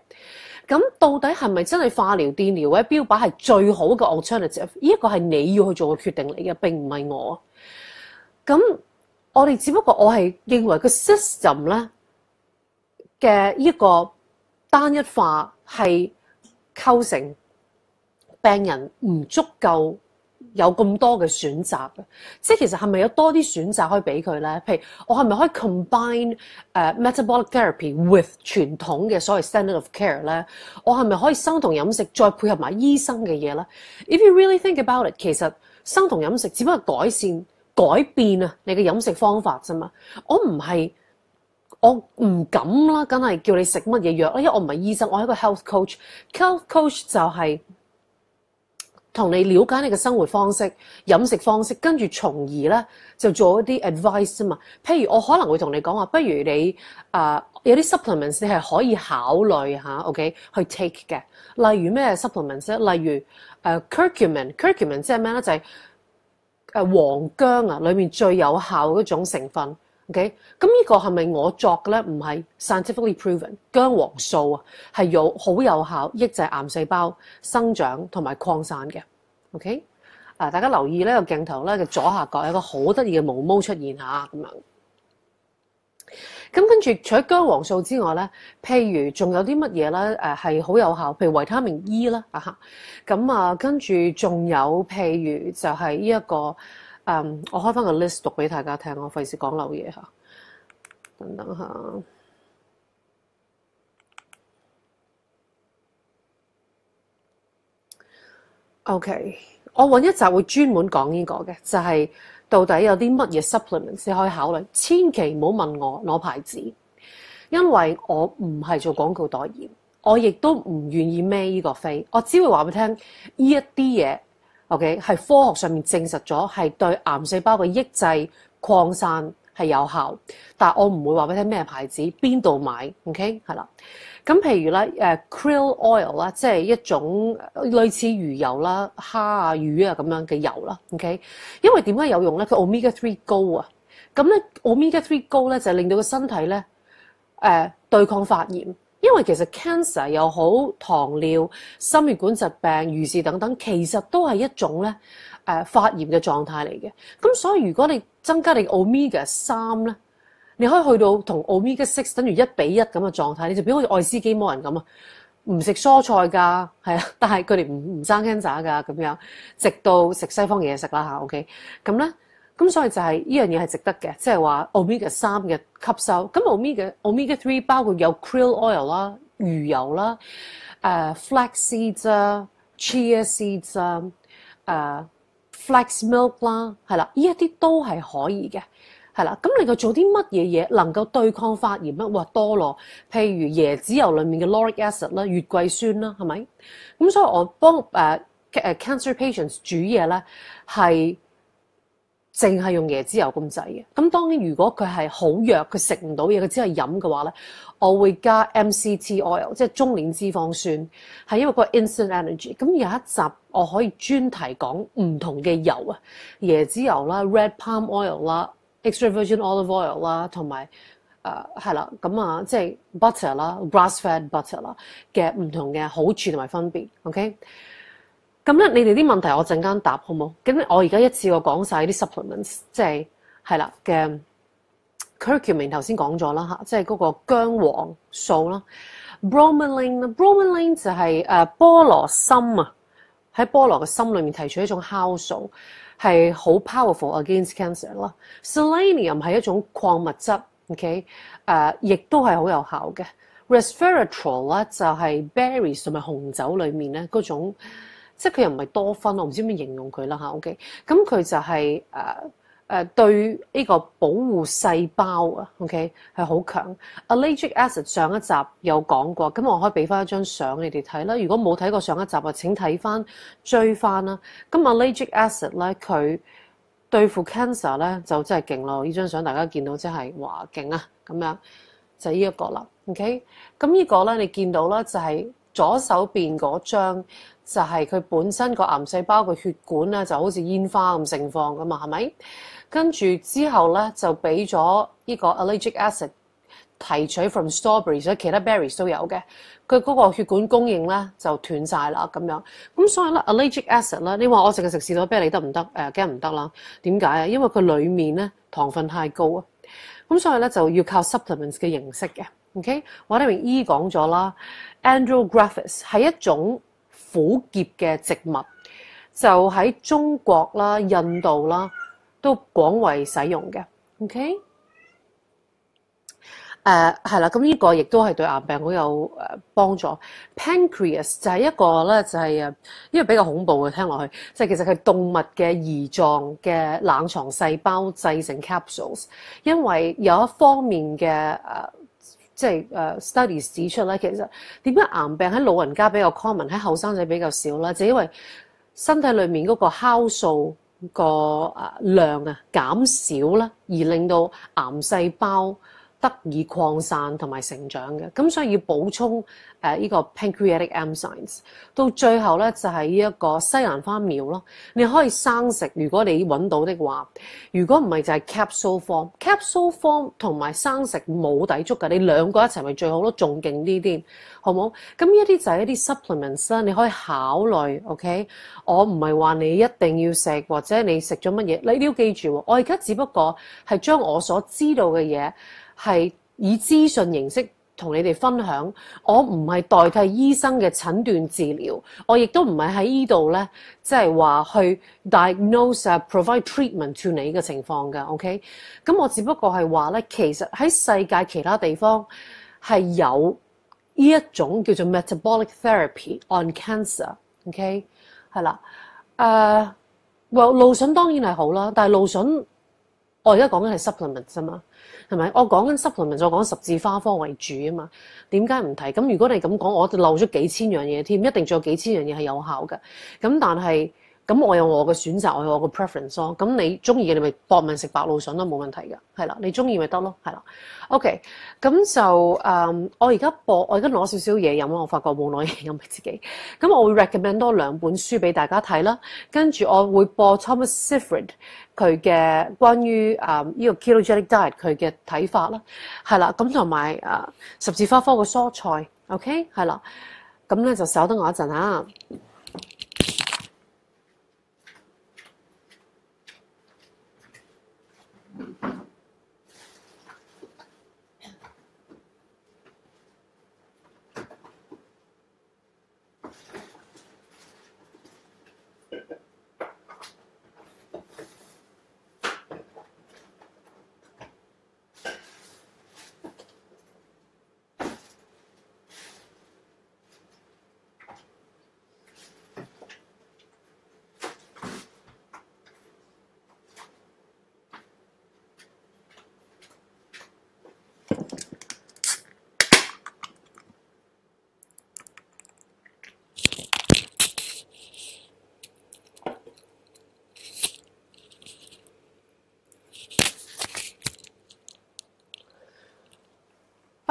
咁到底係咪真係化療、電療或者標靶係最好嘅 alternative？呢一個係你要去做嘅決定嚟嘅，並唔係我。咁我哋只不過我係認為個 system 咧嘅呢個單一化係構成病人唔足夠有咁多嘅選擇，即係其實係咪有多啲選擇可以俾佢咧？譬如我係咪可以 combine 誒、metabolic therapy with 傳統嘅所謂 standard of care 咧？我係咪可以生酮飲食再配合埋醫生嘅嘢咧？If you really think about it，其實生酮飲食只不過改善改變啊你嘅飲食方法啫嘛。我唔係我唔敢啦，梗係叫你食乜嘢藥啦，因為我唔係醫生，我係一個 health coach。health coach 就係、同你了解你嘅生活方式、飲食方式，跟住從而咧就做一啲 advice 啫嘛。譬如我可能會同你講話，不如你啊、有啲 supplements 你係可以考慮嚇，OK 去 take 嘅。例如咩 supplements 咧？例如誒、curcumin，curcumin 即係咩咧？就係、誒黃薑啊，裏面最有效嗰種成分。OK，咁呢個係咪我作嘅咧？唔係 scientifically proven。姜黃素啊，係有好有效抑制癌細胞生長同埋擴散嘅。OK，啊大家留意呢個鏡頭咧嘅左下角有一個好得意嘅毛毛出現嚇咁樣。咁跟住除咗姜黃素之外咧，譬如仲有啲乜嘢咧？誒係好有效，譬如維他命 E 啦啊。咁啊，跟住仲有譬如就係呢一個。我開翻個 list 讀俾大家聽，我費事講漏嘢嚇。等等下，OK，我揾一集會專門講呢個嘅，就係、到底有啲乜嘢 supplements 可以考慮。千祈唔好問我攞牌子，因為我唔係做廣告代言，我亦都唔願意孭呢個飛。我只會話俾你聽，呢一啲嘢。OK，係科學上面證實咗係對癌細胞嘅抑制擴散係有效，但我唔會話俾你聽咩牌子，邊度買，OK 係啦。咁譬如咧，誒 krill oil 啦，即係一種類似魚油啦、蝦啊、魚啊咁樣嘅油啦，OK。因為點解有用咧？佢 omega three 高啊，咁咧 omega three 高咧就係令到個身體咧誒、呃、對抗發炎。因為其實 cancer 又好，糖尿、心血管疾病、預示等等，其實都係一種咧誒、呃、發炎嘅狀態嚟嘅。咁所以如果你增加你 omega 三咧，你可以去到同 omega six 等於一比一咁嘅狀態，你就變好似愛斯基摩人咁啊，唔食蔬菜㗎，係啊，但係佢哋唔唔生 cancer 㗎咁樣，直到食西方嘢食啦嚇，OK，咁咧。咁所以就係呢樣嘢係值得嘅，即係話 omega 三嘅吸收。咁 omega omega three 包括有 krill oil 啦、魚油啦、誒 flax seeds 啊、chia seeds 啊、誒 flax milk 啦，係啦，呢一啲都係可以嘅，係啦。咁你又做啲乜嘢嘢能夠對抗發炎咧？哇，多咯，譬如椰子油裡面嘅 lauric acid 啦、月桂酸啦，係咪？咁所以我幫誒誒 cancer patients 煮嘢咧係。淨係用椰子油咁滯嘅，咁當然如果佢係好弱，佢食唔到嘢，佢只係飲嘅話咧，我會加 MCT oil，即係中鏈脂肪酸，係因為個 instant energy。咁有一集我可以專題講唔同嘅油啊，椰子油啦、red palm oil 啦、extra virgin olive oil 啦，同埋誒係啦，咁啊即係 butter 啦、grass fed butter 啦嘅唔同嘅好處同埋分別，OK。咁咧，你哋啲問題我陣間答好冇？咁我而家一次過講晒啲 supplements，即係係啦嘅 curcumin 頭先講咗啦嚇，即係嗰個姜黃素啦，bromelain 啦，bromelain 就係誒菠蘿心啊，喺菠蘿嘅心裏面提取一種酵素，係好 powerful against cancer 啦。selenium 係一種礦物質，OK 誒，亦都係好有效嘅。resveratrol 咧就係 berries 同埋紅酒裏面咧嗰種。即係佢又唔係多酚，我唔知點形容佢啦嚇。OK，咁佢就係誒誒對呢個保護細胞啊，OK 係好強。Allergic acid 上一集有講過，咁我可以俾翻一張相你哋睇啦。如果冇睇過上一集啊，請睇翻追翻啦。咁 Allergic acid 咧，佢對付 cancer 咧就真係勁咯。呢張相大家見到真係話勁啊，咁樣就呢一個啦。OK，咁呢個咧你見到啦，就係左手邊嗰張。就係佢本身個癌細胞個血管咧，就好似煙花咁盛放噶嘛，係咪？跟住之後咧，就俾咗呢個 allergic acid 提取 from strawberries，所以其他 berries 都有嘅。佢嗰個血管供應咧就斷晒啦咁樣。咁所以咧 allergic acid 咧，你話我淨係食士多啤梨得唔得？誒，梗唔得啦。點解啊？因為佢裡面咧糖分太高啊。咁所以咧就要靠 supplements 嘅形式嘅。OK，華德榮醫講咗啦，andrographis 係一種苦澀嘅植物，就喺中國啦、印度啦都廣為使用嘅。OK。誒係啦，咁呢個亦都係對癌病好有誒幫助。Pancreas 就係一個咧，就係誒，因為比較恐怖嘅聽落去，即係其實係動物嘅胰臟嘅冷藏細胞製成 capsules。因為有一方面嘅誒，即係誒 studies 指出咧，其實點解癌病喺老人家比較 common，喺後生仔比較少咧？就因為身體裡面嗰個酵素個誒量啊減少啦，而令到癌細胞得以擴散同埋成長嘅，咁所以要補充誒呢個 pancreatic enzymes。到最後咧就係呢一個西蘭花苗咯，你可以生食，如果你揾到的話。如果唔係就係 capsule form。capsule form 同埋生食冇抵觸㗎，你兩個一齊咪最好咯，仲勁啲啲，好冇？咁呢一啲就係一啲 supplements 啦，你可以考慮。OK，我唔係話你一定要食，或者你食咗乜嘢，你都要記住。我而家只不過係將我所知道嘅嘢。係以資訊形式同你哋分享，我唔係代替醫生嘅診斷治療，我亦都唔係喺呢度咧，即係話去 diagnose、provide treatment to 你嘅情況㗎。OK，咁我只不過係話咧，其實喺世界其他地方係有呢一種叫做 metabolic therapy on cancer。OK，係啦，誒、uh, well, 露筍當然係好啦，但係露筍我而家講緊係 supplement 啫嘛。係咪？我講緊 supplement，我講十字花科為主啊嘛。點解唔提？咁如果你咁講，我漏咗幾千樣嘢添，一定仲有幾千樣嘢係有效嘅。咁但係，咁我有我嘅選擇，我有我嘅 preference 咯。咁你中意嘅，你咪搏命食白露筍都冇問題嘅。係啦，你中意咪得咯。係啦。OK，咁就誒、我而家播，我而家攞少少嘢飲咯。我發覺冇攞嘢飲俾自己。咁我會 recommend 多兩本書俾大家睇啦。跟住我會播 Thomas Seyfried 佢嘅關於誒呢個 ketogenic diet 佢嘅睇法啦。係啦，咁同埋誒十字花科嘅蔬菜。OK，係啦。咁咧就稍等我一陣嚇。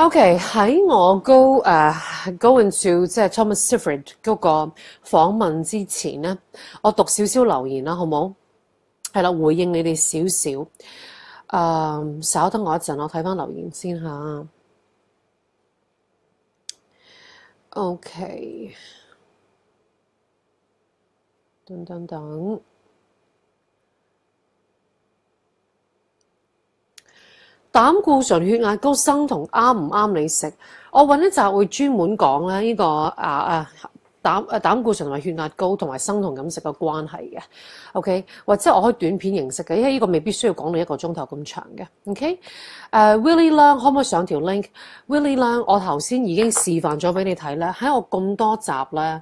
OK 喺我 go 誒、uh, going to 即係 Thomas Seyfried 嗰個訪問之前咧，我讀少少留言啦，好冇？係啦，回應你哋少少。誒，稍等我一陣，我睇翻留言先嚇。OK，等等等。膽固醇、血壓高、生酮啱唔啱你食？我揾一集會專門講咧呢個啊啊膽啊膽固醇同埋血壓高同埋生酮飲食嘅關係嘅。OK，或者我可以短片形式嘅，因為呢個未必需要講到一個鐘頭咁長嘅。OK，誒 Willie Lang 可唔可以上條 link？Willie Lang 我頭先已經示範咗俾你睇咧，喺我咁多集咧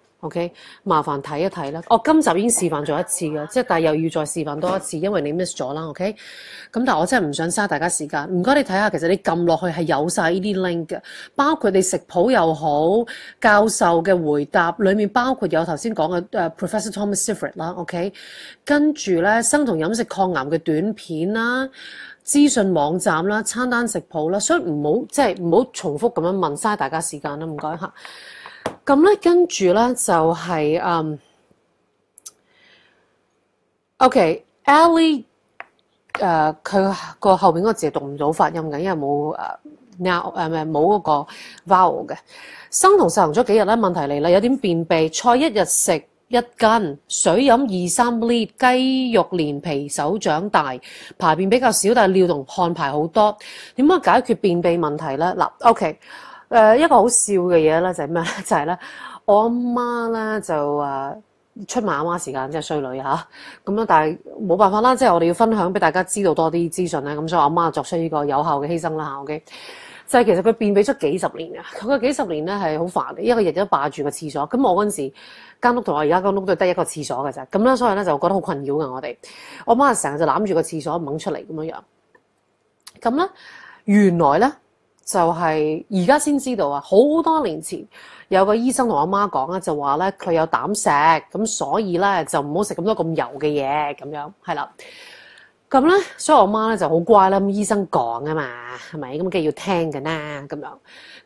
OK，麻煩睇一睇啦。我今集已經示範咗一次嘅，即係但係又要再示範多一次，因為你 miss 咗啦。OK，咁但係我真係唔想嘥大家時間。唔該你睇下，其實你撳落去係有晒呢啲 link 嘅，包括你食譜又好，教授嘅回答裡面包括有頭先講嘅誒 Professor Thomas Seyfried 啦。OK，跟住咧生酮飲食抗癌嘅短片啦。資訊網站啦、餐單食譜啦，所以唔好即係唔好重複咁樣問，嘥大家時間啦，唔該嚇。咁咧跟住咧就係、嗯，OK，Ali 誒佢個後邊個字讀唔到發音嘅，因為冇誒 now 誒咩冇嗰個 vowel 嘅。生同食行咗幾日咧，問題嚟啦，有點便秘，菜一日食一斤，水飲二三 lit，雞肉連皮手掌大，排便比較少，但係尿同汗排好多。點樣解決便秘問題咧？嗱，OK，誒、一個好笑嘅嘢咧就係咩咧？(laughs) 就係咧，我阿媽咧就誒。出賣阿媽時間即係衰女嚇，咁樣但係冇辦法啦，即係我哋要分享俾大家知道多啲資訊咧，咁所以我阿媽作出呢個有效嘅犧牲啦嚇，OK。就係其實佢便秘咗幾十年嘅，佢個幾十年咧係好煩嘅，因為日日都霸住個廁所。咁我嗰陣時間屋同我而家間屋都係得一個廁所嘅啫，咁咧所以咧就覺得好困擾嘅我哋。我媽成日就攬住個廁所唔肯出嚟咁樣樣。咁咧原來咧就係而家先知道啊，好多年前有個醫生同我媽講咧，就話咧佢有膽石，咁所以咧就唔好食咁多咁油嘅嘢咁樣，係啦。咁咧，所以我媽咧就好乖啦。咁醫生講啊嘛，係咪？咁梗係要聽嘅啦，咁樣。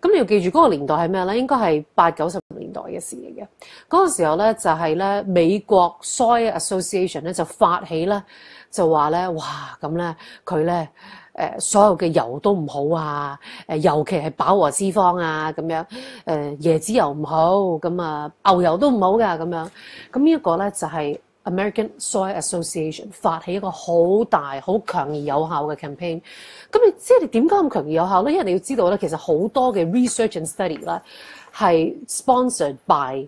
咁你要記住嗰個年代係咩咧？應該係八九十年代嘅事嚟嘅。嗰個時候咧就係咧美國 Soy Association 咧就發起咧就話咧哇咁咧佢咧誒所有嘅油都唔好啊誒尤其係飽和脂肪啊咁樣誒椰子油唔好咁啊牛油都唔好噶咁樣。咁呢一個咧就係、American Soy Association 發起一個好大、好強而有效嘅 campaign。咁你即係你點解咁強而有效咧？因為你要知道咧，其實好多嘅 research and study 咧係 sponsored by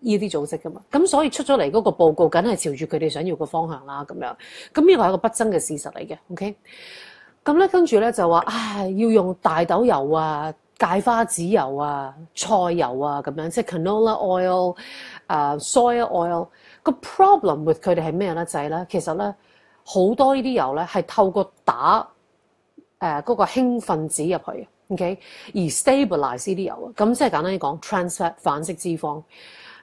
呢啲組織噶嘛。咁所以出咗嚟嗰個報告，梗係朝住佢哋想要嘅方向啦。咁樣咁呢個係一個不爭嘅事實嚟嘅。OK。咁咧跟住咧就話，唉，要用大豆油啊、芥花籽油啊、菜油啊咁樣，即係 canola oil、啊 soy oil。個 problem with 佢哋係咩咧？就係咧，其實咧好多呢啲油咧係透過打誒嗰個興奮子入去，OK，而 stabilize 呢啲油啊。咁即係簡單啲講，trans fat 反式脂肪，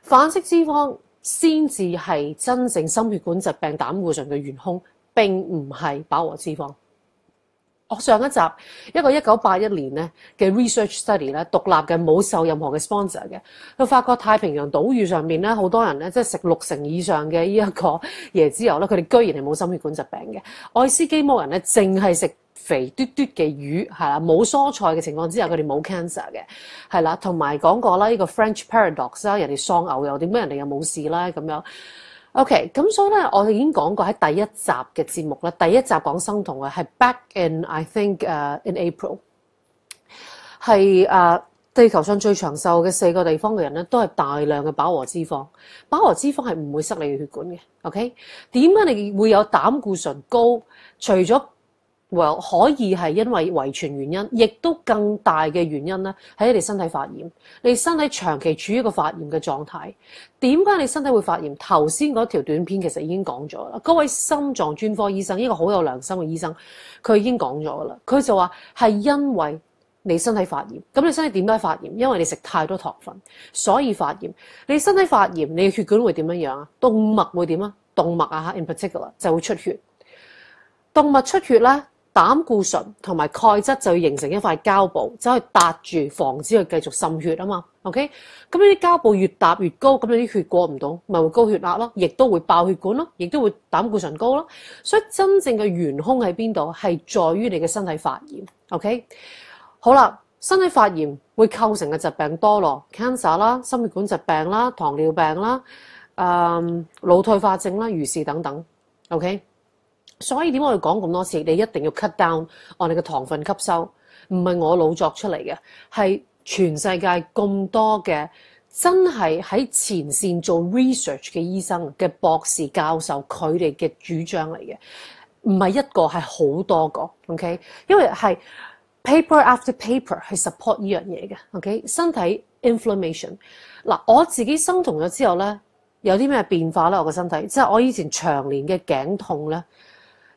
反式脂肪先至係真正心血管疾病膽固醇嘅元兇，並唔係飽和脂肪。我上一集一個一九八一年咧嘅 research study 咧，獨立嘅冇受任何嘅 sponsor 嘅，佢發覺太平洋島嶼上面咧好多人咧即係食六成以上嘅呢一個椰子油咧，佢哋居然係冇心血管疾病嘅。愛斯基摩人咧淨係食肥嘟嘟嘅魚係啦，冇蔬菜嘅情況之下，佢哋冇 cancer 嘅係啦。同埋講過啦，呢個 French paradox 啦，人哋喪牛油點解人哋又冇事啦咁樣？OK，咁所以咧，我哋已經講過喺第一集嘅節目咧，第一集講生酮嘅係 back in I think 誒、in April，係誒、地球上最長壽嘅四個地方嘅人咧，都係大量嘅飽和脂肪。飽和脂肪係唔會塞你嘅血管嘅。OK，點解你會有膽固醇高？除咗可以係因為遺傳原因，亦都更大嘅原因咧，喺你身體發炎。你身體長期處於一個發炎嘅狀態，點解你身體會發炎？頭先嗰條短片其實已經講咗啦。嗰位心臟專科醫生，一個好有良心嘅醫生，佢已經講咗噶啦。佢就話係因為你身體發炎。咁你身體點解發炎？因為你食太多糖分，所以發炎。你身體發炎，你嘅血管會點樣樣啊？動脈會點啊？動脈啊，in particular 就會出血。動脈出血咧。膽固醇同埋鈣質就會形成一塊膠布，走去搭住，防止佢繼續滲血啊嘛。OK，咁呢啲膠布越搭越高，咁你啲血過唔到，咪會高血壓咯，亦都會爆血管咯，亦都會膽固醇高咯。所以真正嘅元兇喺邊度？係在於你嘅身體發炎。OK，好啦，身體發炎會構成嘅疾病多咯，cancer 啦、心血管疾病啦、糖尿病啦、誒、腦退化症啦、如是等等。OK。所以點解我哋講咁多次？你一定要 cut down 我哋嘅糖分吸收，唔係我老作出嚟嘅，係全世界咁多嘅真係喺前線做 research 嘅醫生嘅博士教授佢哋嘅主張嚟嘅，唔係一個係好多個，OK？因為係 paper after paper 係 support 呢樣嘢嘅，OK？身體 inflammation 嗱，我自己生酮咗之後咧，有啲咩變化咧？我個身體即係我以前長年嘅頸痛咧。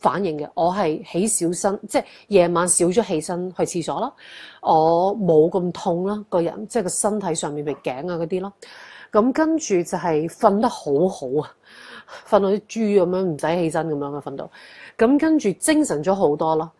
反應嘅。我係起少身，即係夜晚少咗起身去廁所啦。我冇咁痛啦，個人即係個身體上面嘅頸啊嗰啲咯。咁跟住就係瞓得好好啊，瞓到啲豬咁樣唔使起身咁樣嘅瞓到。咁跟住精神咗好多咯。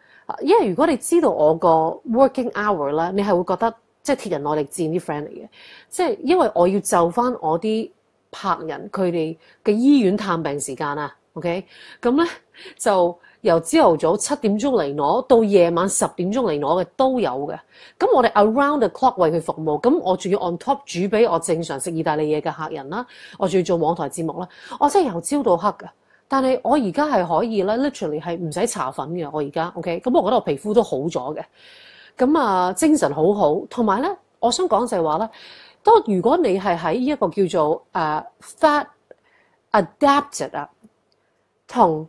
因為如果你知道我個 working hour 咧，你係會覺得即係鐵人耐力戰啲 friend 嚟嘅，即係因為我要就翻我啲客人佢哋嘅醫院探病時間啊，OK，咁咧就由朝頭早七點鐘嚟攞到夜晚十點鐘嚟攞嘅都有嘅。咁我哋 around the clock 為佢服務，咁我仲要 on top 煮俾我正常食意大利嘢嘅客人啦，我仲要做網台節目啦，我真係由朝到黑㗎。但係我而家係可以咧，literally 係唔使搽粉嘅。我而家 OK，咁我覺得我皮膚都好咗嘅。咁啊，精神好好，同埋咧，我想講就係話咧，當如果你係喺呢一個叫做誒、fat adapted 啊，同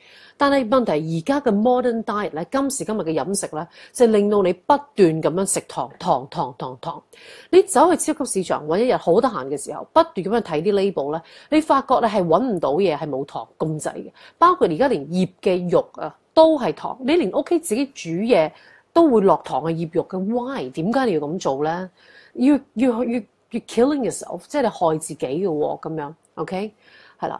但係問題而家嘅 modern diet 咧，今時今日嘅飲食咧，就令到你不斷咁樣食糖、糖、糖、糖、糖。你走去超級市場揾一日好得閒嘅時候，不斷咁樣睇啲 label 咧，你發覺你係揾唔到嘢係冇糖咁滯嘅，包括而家連醃嘅肉啊都係糖，你連屋企自己煮嘢都會落糖嘅醃肉嘅，why？點解你要咁做咧？要要要要 killing yourself，即係你害自己嘅喎，咁樣，OK，係啦。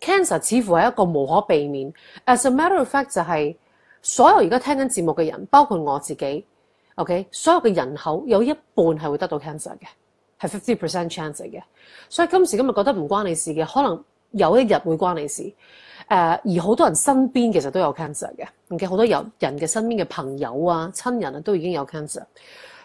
cancer 似乎係一個無可避免。As a matter of fact，就係所有而家聽緊節目嘅人，包括我自己，OK，所有嘅人口有一半係會得到 cancer 嘅，係 fifty percent chance 嘅。所以今時今日覺得唔關你事嘅，可能有一日會關你事。誒、而好多人身邊其實都有 cancer 嘅，OK，好多有人嘅身邊嘅朋友啊、親人啊都已經有 cancer。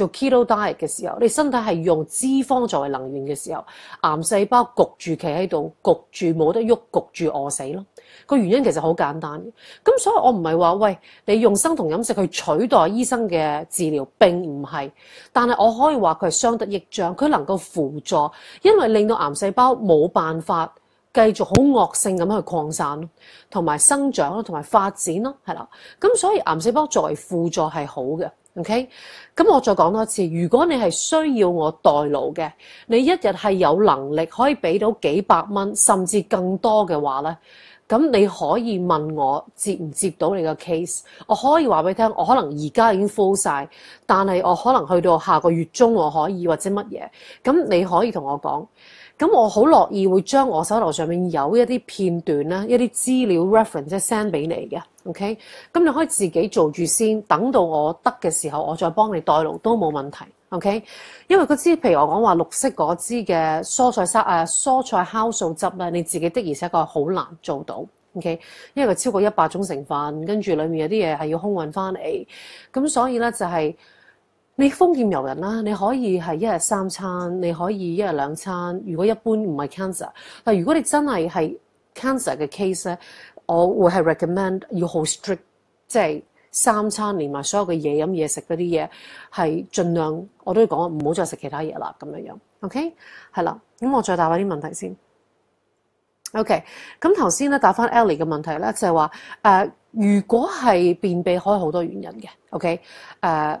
做 keto diet 嘅時候，你身體係用脂肪作為能源嘅時候，癌細胞焗住企喺度，焗住冇得喐，焗住餓死咯。個原因其實好簡單嘅，咁所以我唔係話喂你用生酮飲食去取代醫生嘅治療，並唔係，但係我可以話佢係相得益彰，佢能夠輔助，因為令到癌細胞冇辦法繼續好惡性咁去擴散咯，同埋生長咯，同埋發展咯，係啦，咁所以癌細胞作為輔助係好嘅。OK，咁我再講多次，如果你係需要我代勞嘅，你一日係有能力可以俾到幾百蚊甚至更多嘅話咧，咁你可以問我接唔接到你嘅 case，我可以話俾你聽，我可能而家已經 full 晒，但係我可能去到下個月中我可以或者乜嘢，咁你可以同我講。咁我好樂意會將我手頭上面有一啲片段啦，一啲資料 reference send 俾你嘅，OK？咁你可以自己做住先，等到我得嘅時候，我再幫你代勞都冇問題，OK？因為嗰支譬如我講話綠色嗰支嘅蔬菜沙誒蔬菜酵素汁咧，你自己的而且確好難做到 OK，因為佢超過一百種成分，跟住裡面有啲嘢係要空運翻嚟，咁所以咧就係、你豐儉由人啦，你可以係一日三餐，你可以一日兩餐。如果一般唔係 cancer，但如果你真係係 cancer 嘅 case 咧，我會係 recommend 要好 strict，即係三餐連埋所有嘅嘢飲嘢食嗰啲嘢係盡量我都要講唔好再食其他嘢啦咁樣樣。OK，係啦，咁我再答下啲問題先。OK，咁頭先咧答翻 Ellie 嘅問題咧，就係話誒，如果係便秘，可以好多原因嘅。OK，誒、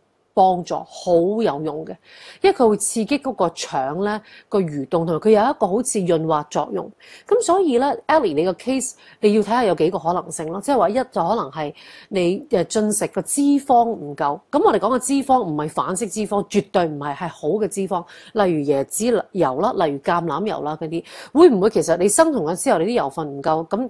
幫助，好有用嘅，因為佢會刺激嗰個腸咧個蠕動，同埋佢有一個好似潤滑作用。咁所以咧，Ellie 你個 case 你要睇下有幾個可能性咯，即係話一就可能係你誒進食個脂肪唔夠。咁我哋講嘅脂肪唔係反式脂肪，絕對唔係係好嘅脂肪，例如椰子油啦，例如橄欖油啦嗰啲，會唔會其實你生酮咗之後你啲油分唔夠咁？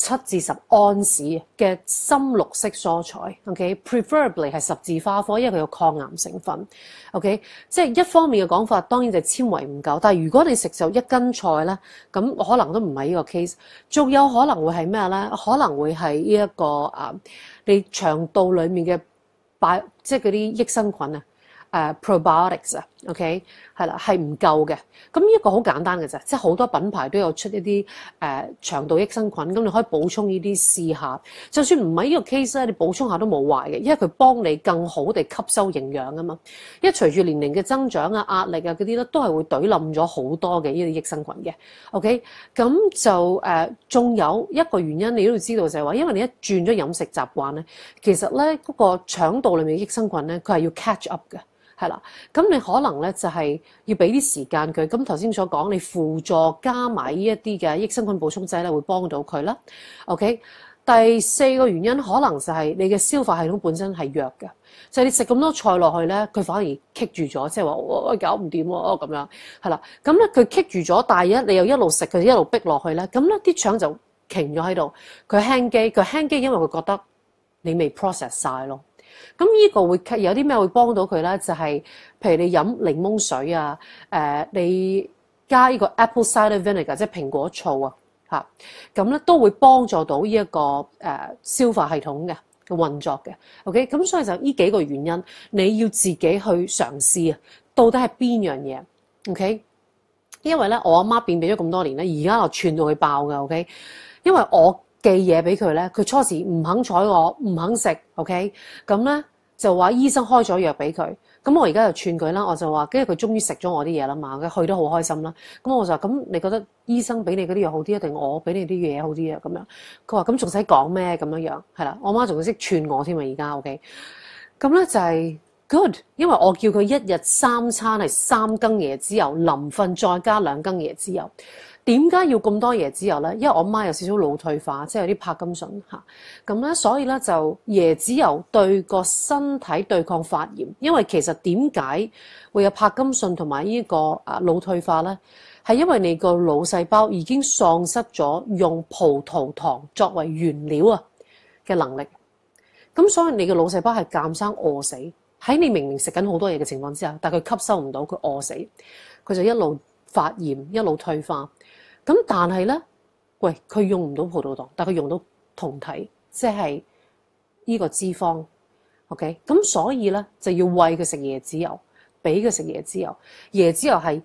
七至十安士嘅深綠色蔬菜，OK，preferably、係十字花科，因為佢有抗癌成分，OK，即係一方面嘅講法，當然就纖維唔夠。但係如果你食就一斤菜咧，咁可能都唔係呢個 case，仲有可能會係咩咧？可能會係呢一個啊，你腸道裡面嘅即係嗰啲益生菌啊。誒、probiotics 啊，OK，係啦，係唔夠嘅。咁呢一個好簡單嘅啫，即係好多品牌都有出一啲誒、呃、腸道益生菌，咁你可以補充呢啲試下。就算唔係呢個 case 咧，你補充下都冇壞嘅，因為佢幫你更好地吸收營養啊嘛。因為隨住年齡嘅增長啊、壓力啊嗰啲咧，都係會懟冧咗好多嘅呢啲益生菌嘅。OK，咁就誒，仲、有一個原因你都要知道就係話，因為你一轉咗飲食習慣咧，其實咧嗰、個腸道裡面嘅益生菌咧，佢係要 catch up 嘅。係啦，咁你可能咧就係要俾啲時間佢。咁頭先所講，你輔助加埋呢一啲嘅益生菌補充劑咧，會幫到佢啦。OK，第四個原因可能就係你嘅消化系統本身係弱嘅，就係、你食咁多菜落去咧，佢反而棘住咗，即係話我搞唔掂喎咁樣。係啦，咁咧佢棘住咗，但係一你又一路食佢一路逼落去咧，咁咧啲腸就停咗喺度，佢輕機，佢輕機，因為佢覺得你未 process 晒咯。咁呢個會有啲咩會幫到佢咧？就係、譬如你飲檸檬水啊，誒、你加呢個 apple cider vinegar，即係蘋果醋啊，嚇咁咧都會幫助到呢、一個誒、消化系統嘅運作嘅。OK，咁所以就呢幾個原因，你要自己去嘗試啊，到底係邊樣嘢？OK，因為咧我阿媽便秘咗咁多年咧，而家又串到佢爆嘅。OK，因為我寄嘢俾佢咧，佢初時唔肯睬我，唔肯食，OK，咁咧就話醫生開咗藥俾佢，咁我而家就串佢啦，我就話，跟住佢終於食咗我啲嘢啦嘛，佢去得好開心啦，咁我就話，咁你覺得醫生俾你嗰啲藥好啲，定我俾你啲嘢好啲啊？咁樣，佢話咁仲使講咩？咁樣樣係啦，我媽仲識串我添啊，而家 OK，咁咧就係 good，因為我叫佢一日三餐係三羹椰子油，臨瞓再加兩羹椰子油。點解要咁多椰子油咧？因為我媽有少少腦退化，即係有啲帕金遜嚇，咁咧所以咧就椰子油對個身體對抗發炎。因為其實點解會有帕金遜同埋呢個啊腦退化咧？係因為你個腦細胞已經喪失咗用葡萄糖作為原料啊嘅能力。咁所以你嘅腦細胞係鑑生餓死，喺你明明食緊好多嘢嘅情況之下，但佢吸收唔到，佢餓死，佢就一路發炎，一路退化。咁但係咧，喂，佢用唔到葡萄糖，但佢用到酮體，即係呢個脂肪。OK，咁所以咧就要喂佢食椰子油，俾佢食椰子油。椰子油係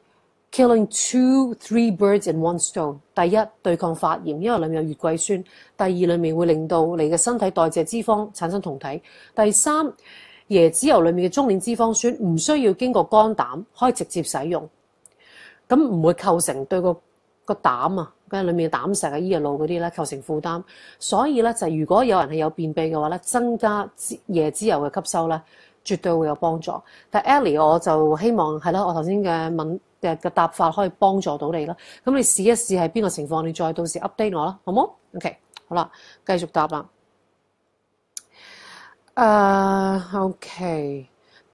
killing two three birds in one stone。第一對抗發炎，因為裡面有月桂酸；第二裡面會令到你嘅身體代謝脂肪產生酮體；第三椰子油裡面嘅中年脂肪酸唔需要經過肝膽，可以直接使用，咁唔會構成對個個膽啊，跟住裡面嘅膽石啊、依嘅路嗰啲咧構成負擔，所以咧就如果有人係有便秘嘅話咧，增加椰椰子油嘅吸收咧，絕對會有幫助。但 Ellie 我就希望係啦，我頭先嘅問嘅嘅答法可以幫助到你啦。咁你試一試係邊個情況，你再到時 update 我啦，好冇？OK，好啦，繼續答啦。誒、OK，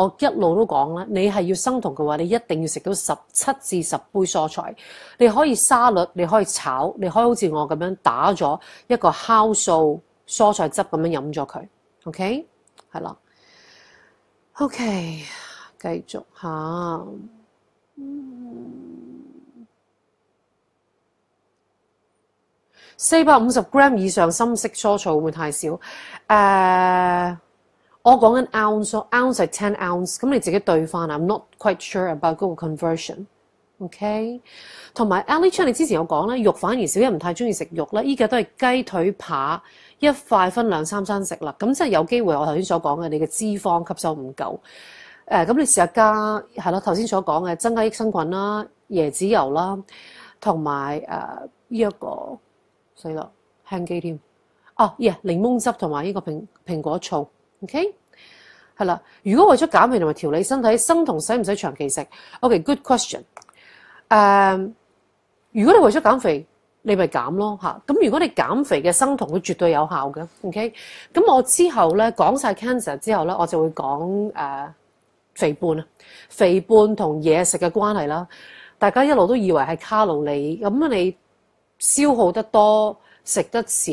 我一路都講啦，你係要生酮嘅話，你一定要食到十七至十杯蔬菜。你可以沙律，你可以炒，你可以好似我咁樣打咗一個酵素蔬菜汁咁樣飲咗佢。OK，係啦。OK，繼續下。四百五十 gram 以上深色蔬菜會唔會太少？誒、我講緊 ounce，ounce 係 ten ounce，咁你自己對翻啊。I'm not quite sure about 嗰個 conversion。OK，同埋 Ali Chan，你之前有講咧，肉反而少人唔太中意食肉咧，依家都係雞腿扒一塊分兩三餐食啦。咁即係有機會，我頭先所講嘅，你嘅脂肪吸收唔夠。誒、咁你試下加係咯，頭先所講嘅增加益生菌啦、椰子油啦，同埋誒呢一個死啦香機添。哦，耶！檸檬汁同埋呢個蘋蘋果醋，OK，係啦。如果為咗減肥同埋調理身體，生酮使唔使長期食？OK，good、question。誒、如果你為咗減肥，你咪減咯嚇。咁如果你減肥嘅生酮，佢絕對有效嘅。OK，咁我之後咧講晒 cancer 之後咧，我就會講誒、肥胖啊，肥胖同嘢食嘅關係啦。大家一路都以為係卡路里，咁你消耗得多，食得少，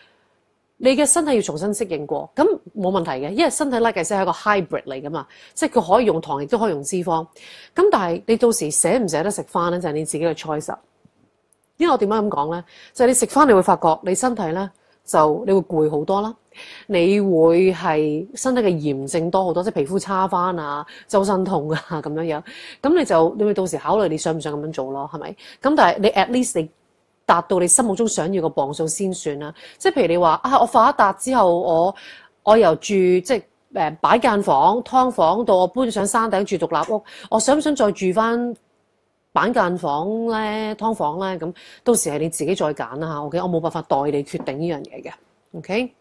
你嘅身體要重新適應過，咁冇問題嘅，因為身體 like I said 係一個 hybrid 嚟噶嘛，即係佢可以用糖，亦都可以用脂肪。咁但係你到時捨唔捨得食翻咧，就係、你自己嘅 choice。因為我點解咁講咧？就係、你食翻，你會發覺你身體咧就你會攰好多啦，你會係身體嘅炎症多好多，即係皮膚差翻啊、周身痛啊咁樣樣。咁你就你咪到時考慮你想唔想咁樣做咯，係咪？咁但係你 at least 你。達到你心目中想要嘅磅數先算啦。即係譬如你話啊，我發一達之後，我我由住即係誒擺間房劏房到我搬上山頂住獨立屋，我想唔想再住翻板間房咧、劏房咧？咁到時係你自己再揀啦嚇。OK，我冇辦法代你決定呢樣嘢嘅。OK，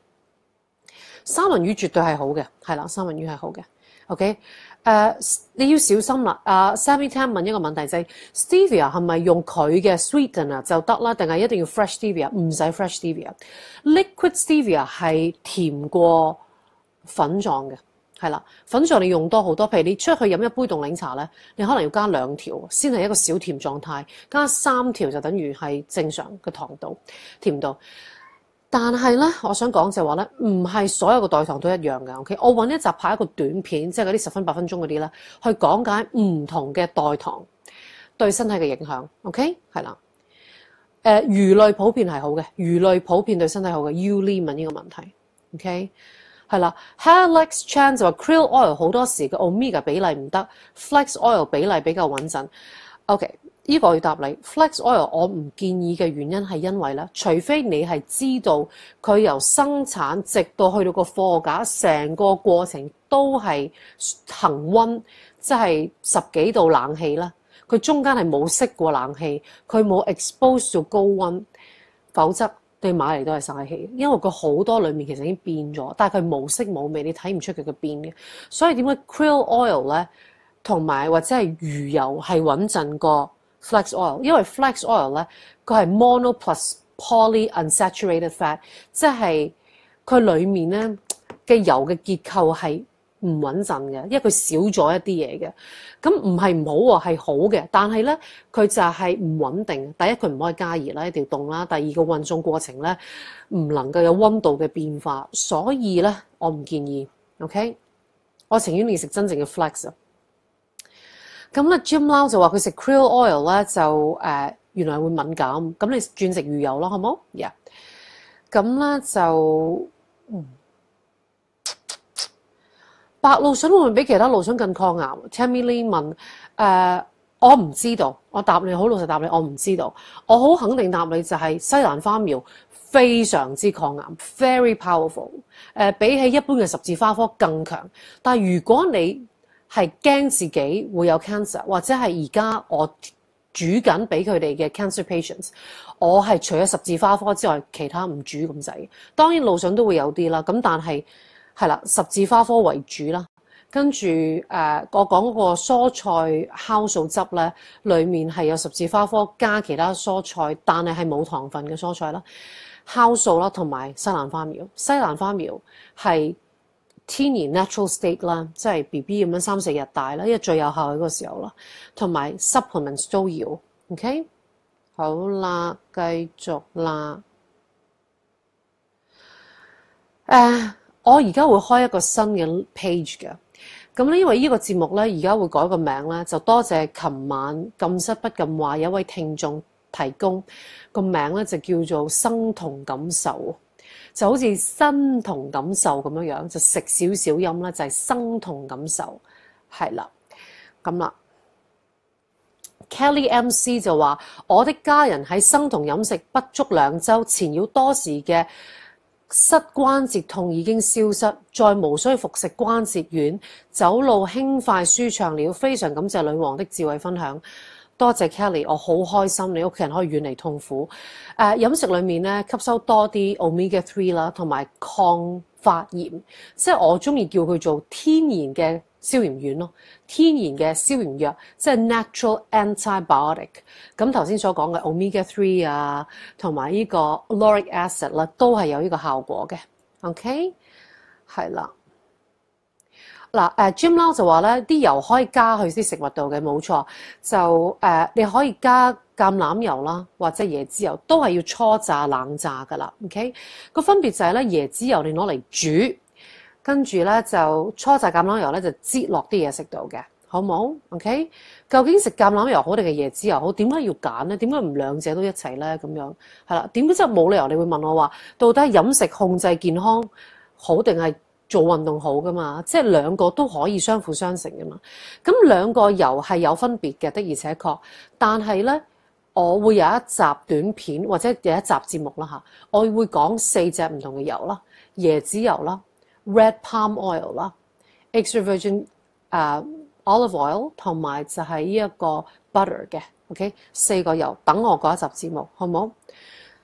三文魚絕對係好嘅，係啦，三文魚係好嘅。OK。誒、你要小心啦！啊、Sammy Tam 問一個問題就係、Stevia 係咪用佢嘅 sweetener 就得啦？定係一定要 fresh stevia？唔使 fresh stevia。Liquid stevia 係甜過粉狀嘅，係啦。粉狀你用多好多，譬如你出去飲一杯凍檸茶咧，你可能要加兩條先係一個小甜狀態，加三條就等於係正常嘅糖度、甜度。但係咧，我想講就係話咧，唔係所有嘅代糖都一樣嘅。OK，我揾一集拍一個短片，即係嗰啲十分八分鐘嗰啲咧，去講解唔同嘅代糖對身體嘅影響。OK，係啦。誒、魚類普遍係好嘅，魚類普遍對身體好嘅。U Lee 問呢個問題，OK，係啦。Alex Chan 就話 krill oil 好多時嘅 omega 比例唔得，Flex oil 比例比較穩陣。OK。呢個要答你 flex oil 我唔建議嘅原因係因為咧，除非你係知道佢由生產直到去到個貨架，成個過程都係恆溫，即係十幾度冷氣啦。佢中間係冇熄過冷氣，佢冇 expose 到高溫，否則你買嚟都係嘥氣。因為佢好多裡面其實已經變咗，但係佢冇色冇味，你睇唔出佢嘅變嘅。所以點解 c r i l l oil 咧，同埋或者係魚油係穩陣過？flax oil，因為 flax oil 咧，佢係 mono plus poly unsaturated fat，即係佢裡面咧嘅油嘅結構係唔穩陣嘅，因為佢少咗一啲嘢嘅。咁唔係唔好喎，係好嘅，但係咧佢就係唔穩定。第一佢唔可以加熱啦，一定要凍啦。第二個運送過程咧唔能夠有溫度嘅變化，所以咧我唔建議。OK，我情願你食真正嘅 flax。咁咧，Jim Lau 就話佢食 krill oil 咧就誒、原來會敏感，咁你轉食魚油咯，好冇？Yeah，咁咧就白蘆筍會唔會比其他蘆筍更抗癌？Tammy Lee 問誒、我唔知道，我答你好老實答你，我唔知道。我好肯定答你就係西蘭花苗非常之抗癌，very powerful、呃。比起一般嘅十字花科更強。但係如果你係驚自己會有 cancer，或者係而家我煮緊俾佢哋嘅 cancer patients，我係除咗十字花科之外，其他唔煮咁滯。當然路上都會有啲啦，咁但係係啦，十字花科為主啦。跟住誒、我講嗰個蔬菜酵素汁咧，裡面係有十字花科加其他蔬菜，但係係冇糖分嘅蔬菜啦，酵素啦，同埋西蘭花苗。西蘭花苗係天然 natural state 啦，即係 B B 咁樣三四日大啦，因為最有效嘅嗰個時候啦，同埋 supplements 都要。OK，好啦，繼續啦。誒、我而家會開一個新嘅 page 嘅。咁咧，因為呢個節目咧，而家會改個名咧，就多謝琴晚禁失不禁話有一位聽眾提供個名咧，就叫做生同感受，就好似身同感受咁樣樣，就食少少音啦，就係生同感受，係啦，咁啦。Kelly MC 就話：我的家人喺生酮飲食不足兩週，前，要多時嘅膝關節痛已經消失，再無需服食關節丸，走路輕快舒暢了。非常感謝女王的智慧分享，多謝 Kelly，我好開心你屋企人可以遠離痛苦。誒、飲食裡面咧吸收多啲 omega three 啦，同埋抗發炎，即係我中意叫佢做天然嘅消炎丸咯，天然嘅消炎藥，即係 natural antibiotic。咁頭先所講嘅 omega three 啊，同埋呢個 lauric acid 啦，都係有呢個效果嘅。OK，係啦。嗱，誒 Jim Lau 就話咧，啲油可以加去啲食物度嘅，冇錯。就誒、你可以加橄欖油啦，或者椰子油，都係要初炸冷榨噶啦。OK，個分別就係咧，椰子油你攞嚟煮，跟住咧就初榨橄欖油咧就擠落啲嘢食度嘅，好冇？OK，究竟食橄欖油好定係椰子油好？點解要揀咧？點解唔兩者都一齊咧？咁樣係啦，點解真係冇理由你會問我話，到底飲食控制健康好定係做運動好噶嘛？即係兩個都可以相輔相成噶嘛。咁兩個油係有分別嘅，的而且確。但係咧，我會有一集短片或者有一集節目啦嚇，我會講四隻唔同嘅油啦，椰子油啦、red palm oil 啦、extra virgin 誒、olive oil 同埋就係呢一個 butter 嘅，OK 四個油。等我嗰一集節目好唔好？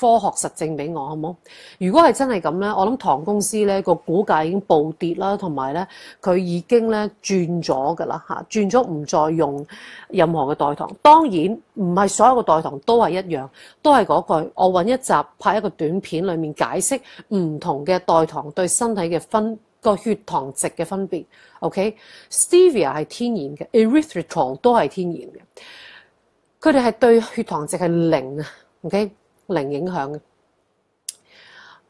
科學實證俾我好冇？如果係真係咁咧，我諗糖公司咧個股價已經暴跌啦，同埋咧佢已經咧轉咗㗎啦嚇，轉咗唔再用任何嘅代糖。當然唔係所有嘅代糖都係一樣，都係嗰句，我揾一集拍一個短片裡面解釋唔同嘅代糖對身體嘅分個血糖值嘅分別。OK，Stevia、係天然嘅，erythritol 都係天然嘅，佢哋係對血糖值係零啊。OK。零影響嘅。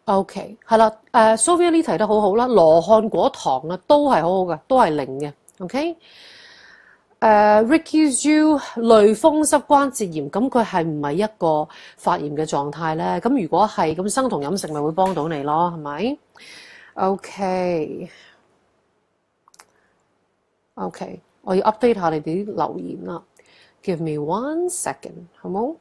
OK，係啦，誒、Sophia Lee 提得好好啦，羅漢果糖啊都係好好嘅，都係零嘅。OK，誒、Ricky Zhu 類風濕關節炎，咁佢係唔係一個發炎嘅狀態咧？咁如果係，咁生酮飲食咪會幫到你咯，係咪？OK，OK，、OK，我要 update 下你哋啲留言啦。Give me one second，好冇？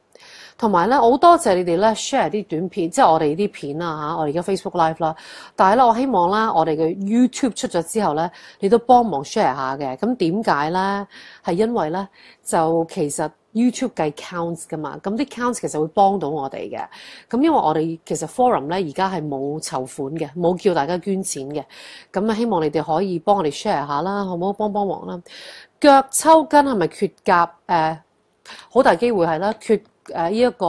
同埋咧，好多謝你哋咧 share 啲短片，即係我哋啲片啊嚇，我哋而家 Facebook Live 啦。但係咧，我希望咧，我哋嘅 YouTube 出咗之後咧，你都幫忙 share 下嘅。咁點解咧？係因為咧，就其實 YouTube 計 counts 噶嘛，咁啲 counts 其實會幫到我哋嘅。咁因為我哋其實 forum 咧而家係冇籌款嘅，冇叫大家捐錢嘅。咁啊，希望你哋可以幫我哋 share 下啦，好唔好？幫幫忙啦。腳抽筋係咪缺甲？誒、好大機會係啦，缺誒呢一個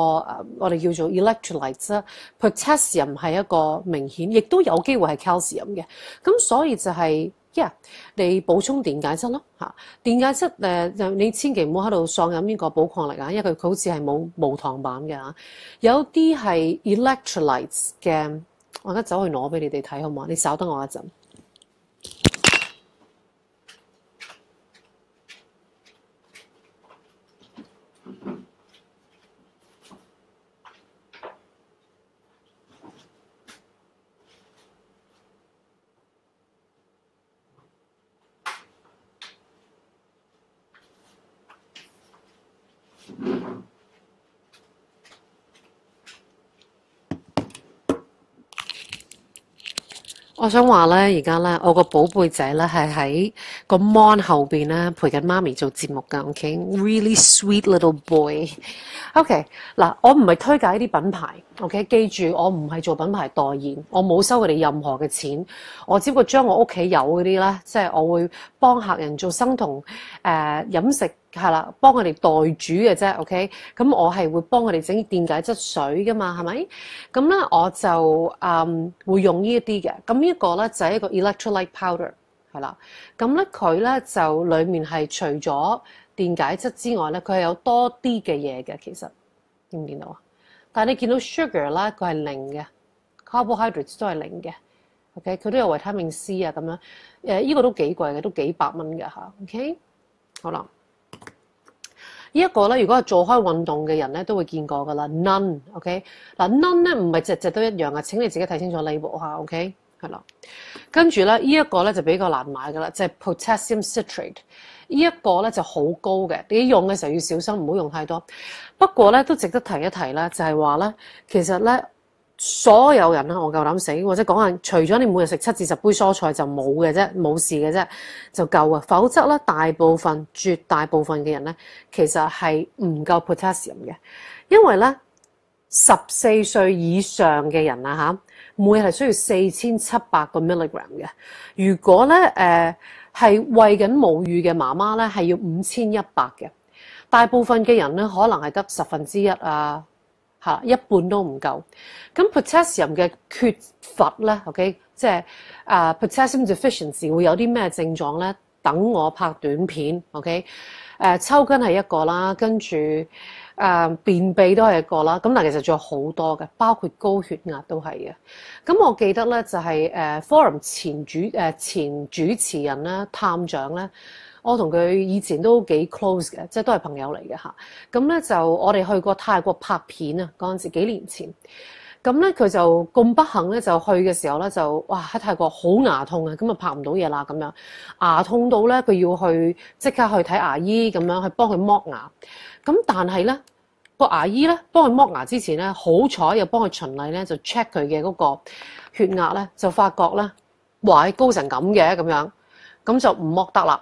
我哋叫做 electrolytes 啦，potassium 係一個明顯，亦都有機會係 calcium 嘅。咁所以就係、yeah，你補充電解質咯嚇。電解質誒就你千祈唔好喺度喪飲呢個補礦力啊，因為佢佢好似係冇無糖版嘅嚇。有啲係 electrolytes 嘅，我而家走去攞俾你哋睇好唔好？你稍等我一陣。我想話咧，而家咧，我個寶貝仔咧係喺個 mon 後邊咧陪緊媽咪做節目㗎，OK，really、sweet little boy。OK，嗱，我唔係推介呢啲品牌，OK，記住我唔係做品牌代言，我冇收佢哋任何嘅錢，我只不過將我屋企有嗰啲咧，即係我會幫客人做生酮誒、呃、飲食。係啦，幫佢哋代煮嘅啫，OK。咁我係會幫佢哋整電解質水噶嘛，係咪？咁咧我就嗯會用呢一啲嘅。咁呢個咧就係一個 electrolyte powder，係啦。咁咧佢咧就裡面係除咗電解質之外咧，佢係有多啲嘅嘢嘅。其實見唔見到啊？但係你見到 sugar 啦，佢係零嘅，carbohydrates 都係零嘅。OK，佢都有維他命 C 啊咁樣。誒，依個都幾貴嘅，都幾百蚊嘅嚇。OK，好啦。呢一個咧，如果係做開運動嘅人咧，都會見過噶啦。None，OK，嗱 None 咧唔係隻隻都一樣啊。請你自己睇清楚 label 嚇，OK，係啦。跟住咧，呢一個咧就比較難買噶啦，就係 potassium citrate。呢一個咧就好高嘅，你用嘅時候要小心，唔好用太多。不過咧都值得提一提咧，就係話咧，其實咧。所有人啦，我夠膽死，或者講下，除咗你每日食七至十杯蔬菜就冇嘅啫，冇事嘅啫，就夠啊。否則咧，大部分、絕大部分嘅人咧，其實係唔夠 potassium 嘅，因為咧十四歲以上嘅人啊嚇，每日係需要四千七百個 milligram 嘅。如果咧誒係喂緊母乳嘅媽媽咧，係要五千一百嘅。大部分嘅人咧，可能係得十分之一啊。嚇，一半都唔夠。咁 potassium 嘅缺乏咧，OK，即係啊 potassium deficiency 會有啲咩症狀咧？等我拍短片，OK，誒抽筋係一個啦，跟住誒便秘都係一個啦。咁但其實仲有好多嘅，包括高血壓都係嘅。咁我記得咧就係誒 forum 前主誒前主持人咧探長咧。我同佢以前都幾 close 嘅，即係都係朋友嚟嘅嚇。咁咧就我哋去過泰國拍片啊，嗰陣時幾年前。咁咧佢就咁不幸咧，就去嘅時候咧就哇喺泰國好牙痛啊，咁啊拍唔到嘢啦咁樣。牙痛到咧佢要去即刻去睇牙醫咁樣去幫佢剝牙。咁但係咧個牙醫咧幫佢剝牙之前咧，好彩又幫佢循例咧就 check 佢嘅嗰個血壓咧，就發覺咧哇高成咁嘅咁樣，咁就唔剝得啦。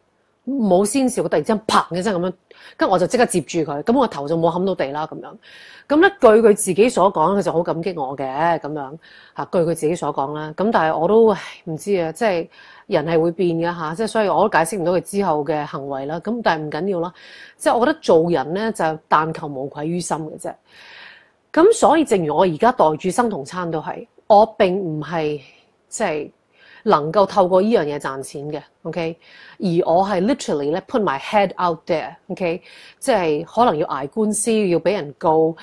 冇先兆，佢突然之間砰嘅聲咁樣，跟住我就即刻接住佢，咁我頭就冇冚到地啦咁樣。咁咧據佢自己所講，佢就好感激我嘅咁樣嚇。據佢自己所講啦，咁但係我都唔知啊，即係人係會變嘅嚇，即係所以我都解釋唔到佢之後嘅行為啦。咁但係唔緊要啦，即係我覺得做人咧就但求無愧於心嘅啫。咁所以正如我而家袋住生酮餐都係，我並唔係即係。能夠透過呢樣嘢賺錢嘅，OK？而我係 literally 咧 put my head out there，OK？即係可能要挨官司，要俾人告。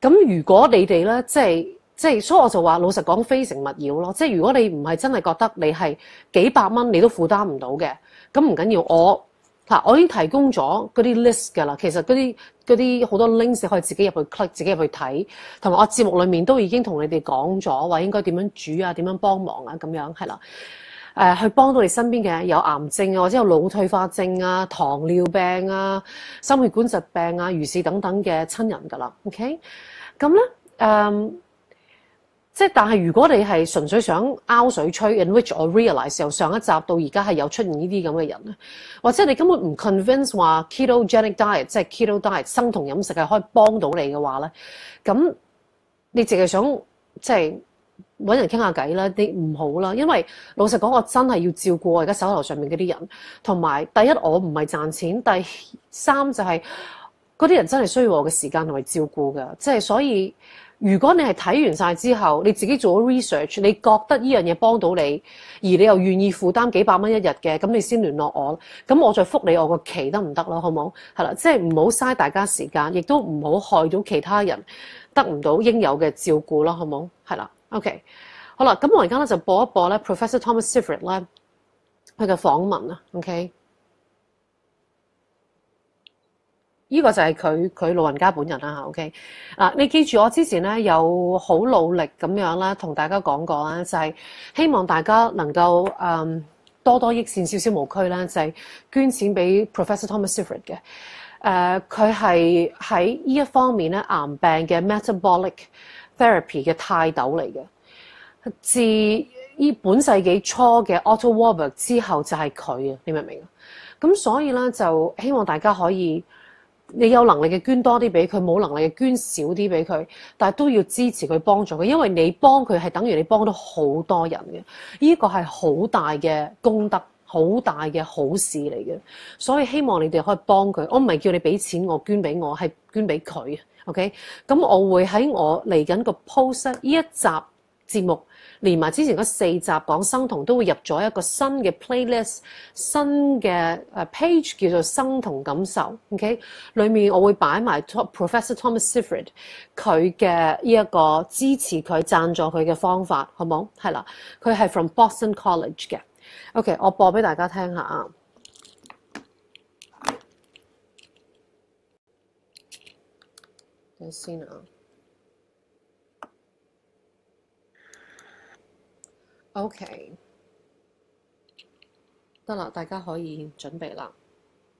咁如果你哋咧，即係即係，所以我就話老實講，非誠勿擾咯。即係如果你唔係真係覺得你係幾百蚊你都負擔唔到嘅，咁唔緊要，我。嗱，我已經提供咗嗰啲 list 㗎啦。其實嗰啲嗰啲好多 links 可以自己入去 click，自己入去睇。同埋我節目裏面都已經同你哋講咗，話應該點樣煮啊，點樣幫忙啊，咁樣係啦。誒、去幫到你身邊嘅有癌症啊，或者有腦退化症啊、糖尿病啊、心血管疾病啊、如是等等嘅親人㗎啦。OK，咁咧誒。即係，但係如果你係純粹想拗水吹，in which I realize 由上一集到而家係有出現呢啲咁嘅人咧，或者你根本唔 convince 話 ketogenic diet 即係 keto diet 生酮飲食係可以幫到你嘅話咧，咁你淨係想即係揾人傾下偈啦，你唔好啦，因為老實講，我真係要照顧我而家手頭上面嗰啲人，同埋第一我唔係賺錢，第三就係嗰啲人真係需要我嘅時間同埋照顧㗎，即係所以。如果你係睇完晒之後，你自己做咗 research，你覺得呢樣嘢幫到你，而你又願意負擔幾百蚊一日嘅，咁你先聯絡我，咁我再覆你我個期得唔得咯？好冇？係啦，即係唔好嘥大家時間，亦都唔好害到其他人得唔到應有嘅照顧咯，好冇？係啦，OK，好啦，咁我而家咧就播一播咧 Professor Thomas Seyfried 咧佢嘅訪問啊，OK。呢個就係佢佢老人家本人啦嚇，OK 啊！你記住我之前咧有好努力咁樣啦，同大家講過啦，就係、希望大家能夠誒、多多益善，少少無區啦，就係、捐錢俾 Professor Thomas Seyfried 嘅。誒佢係喺呢一方面咧癌病嘅 metabolic therapy 嘅泰斗嚟嘅。自呢本世紀初嘅 Otto Warburg 之後就係佢啊，你明唔明？咁所以咧就希望大家可以，你有能力嘅捐多啲俾佢，冇能力嘅捐少啲俾佢，但係都要支持佢幫助佢，因為你幫佢係等於你幫到好多人嘅，呢個係好大嘅功德。好大嘅好事嚟嘅，所以希望你哋可以幫佢。我唔係叫你俾錢我捐俾我，係捐俾佢。OK，咁我會喺我嚟緊個 post 呢一集節目，連埋之前嗰四集講生酮，都會入咗一個新嘅 playlist，新嘅誒 page 叫做生酮感受。OK，裡面我會擺埋 Professor Thomas Sifrid 佢嘅呢一個支持佢、贊助佢嘅方法，好冇？係啦，佢係 from Boston College 嘅。OK，我播俾大家聽下啊。等先啊。OK，得啦，大家可以准备啦。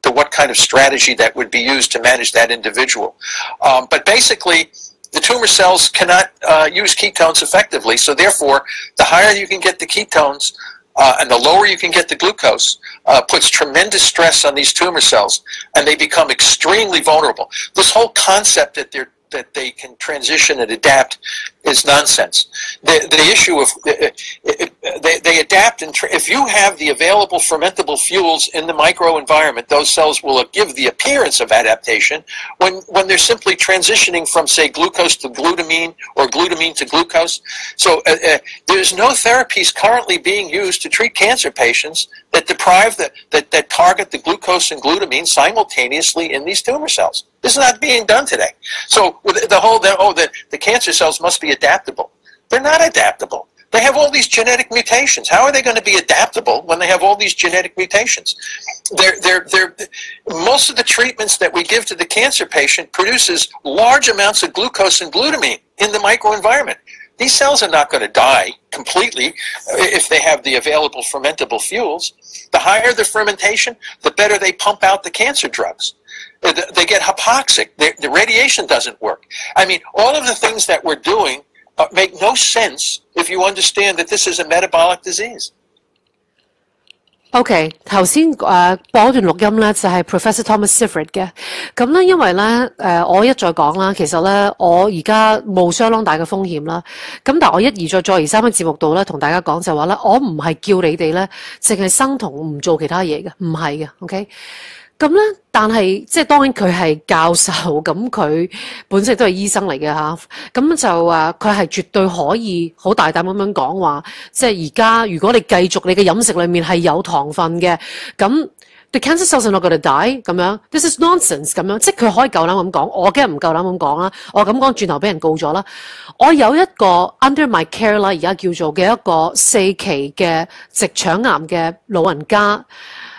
to what kind of strategy that would be used to manage that individual. Um, but basically, the tumor cells cannot uh, use ketones effectively, so therefore, the higher you can get the ketones uh, and the lower you can get the glucose uh, puts tremendous stress on these tumor cells, and they become extremely vulnerable. This whole concept that they're that they can transition and adapt is nonsense. The, the issue of uh, they, they adapt and tra- if you have the available fermentable fuels in the microenvironment, those cells will give the appearance of adaptation when when they're simply transitioning from say glucose to glutamine or glutamine to glucose. So uh, uh, there's no therapies currently being used to treat cancer patients that deprive the, that that target the glucose and glutamine simultaneously in these tumor cells. Is not being done today. So with the whole the, oh the, the cancer cells must be adaptable. They're not adaptable. They have all these genetic mutations. How are they going to be adaptable when they have all these genetic mutations? They're, they're, they're, most of the treatments that we give to the cancer patient produces large amounts of glucose and glutamine in the microenvironment. These cells are not going to die completely if they have the available fermentable fuels. The higher the fermentation, the better they pump out the cancer drugs. Uh, They get hypoxic. The the radiation doesn't work. I mean, all of the things that we're doing uh, make no sense if you understand that this is a metabolic disease. OK，头先诶播嗰段录音咧，就系、Professor Thomas Seyfried 嘅。咁咧，因为咧诶、我一再讲啦，其实咧，我而家冒相当大嘅风险啦。咁但系我一而再、再而三喺节目度咧，同大家讲就话咧，我唔系叫你哋咧，净系生酮唔做其他嘢嘅，唔系嘅。OK。 咁咧，但係即係當然佢係教授，咁佢本身都係醫生嚟嘅嚇。咁就話佢係絕對可以好大膽咁樣講話，即係而家如果你繼續你嘅飲食裡面係有糖分嘅，咁 the cancer cells are not gonna die 咁樣，this is nonsense 咁樣，即係佢可以夠膽咁講，我梗係唔夠膽咁講啦。我咁講轉頭俾人告咗啦。我有一個 under my care 啦，而家叫做嘅一個四期嘅直腸癌嘅老人家。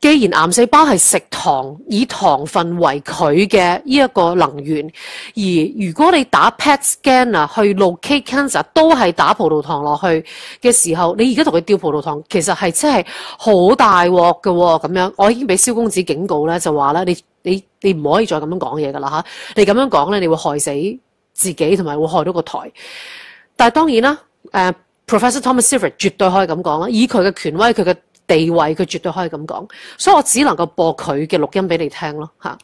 既然癌細胞係食糖，以糖分為佢嘅呢一個能源，而如果你打 PET scan 啊，去 locate cancer 都係打葡萄糖落去嘅時候，你而家同佢吊葡萄糖，其實係真係好大鑊嘅喎。咁樣我已經俾蕭公子警告咧，就話咧，你你你唔可以再咁樣講嘢㗎啦嚇！你咁樣講咧，你會害死自己同埋會害到個台。但係當然啦，誒、Professor Thomas Seyfried 絕對可以咁講啦，以佢嘅權威，佢嘅地位，佢絕對可以咁講，所以我只能夠播佢嘅錄音俾你聽咯嚇。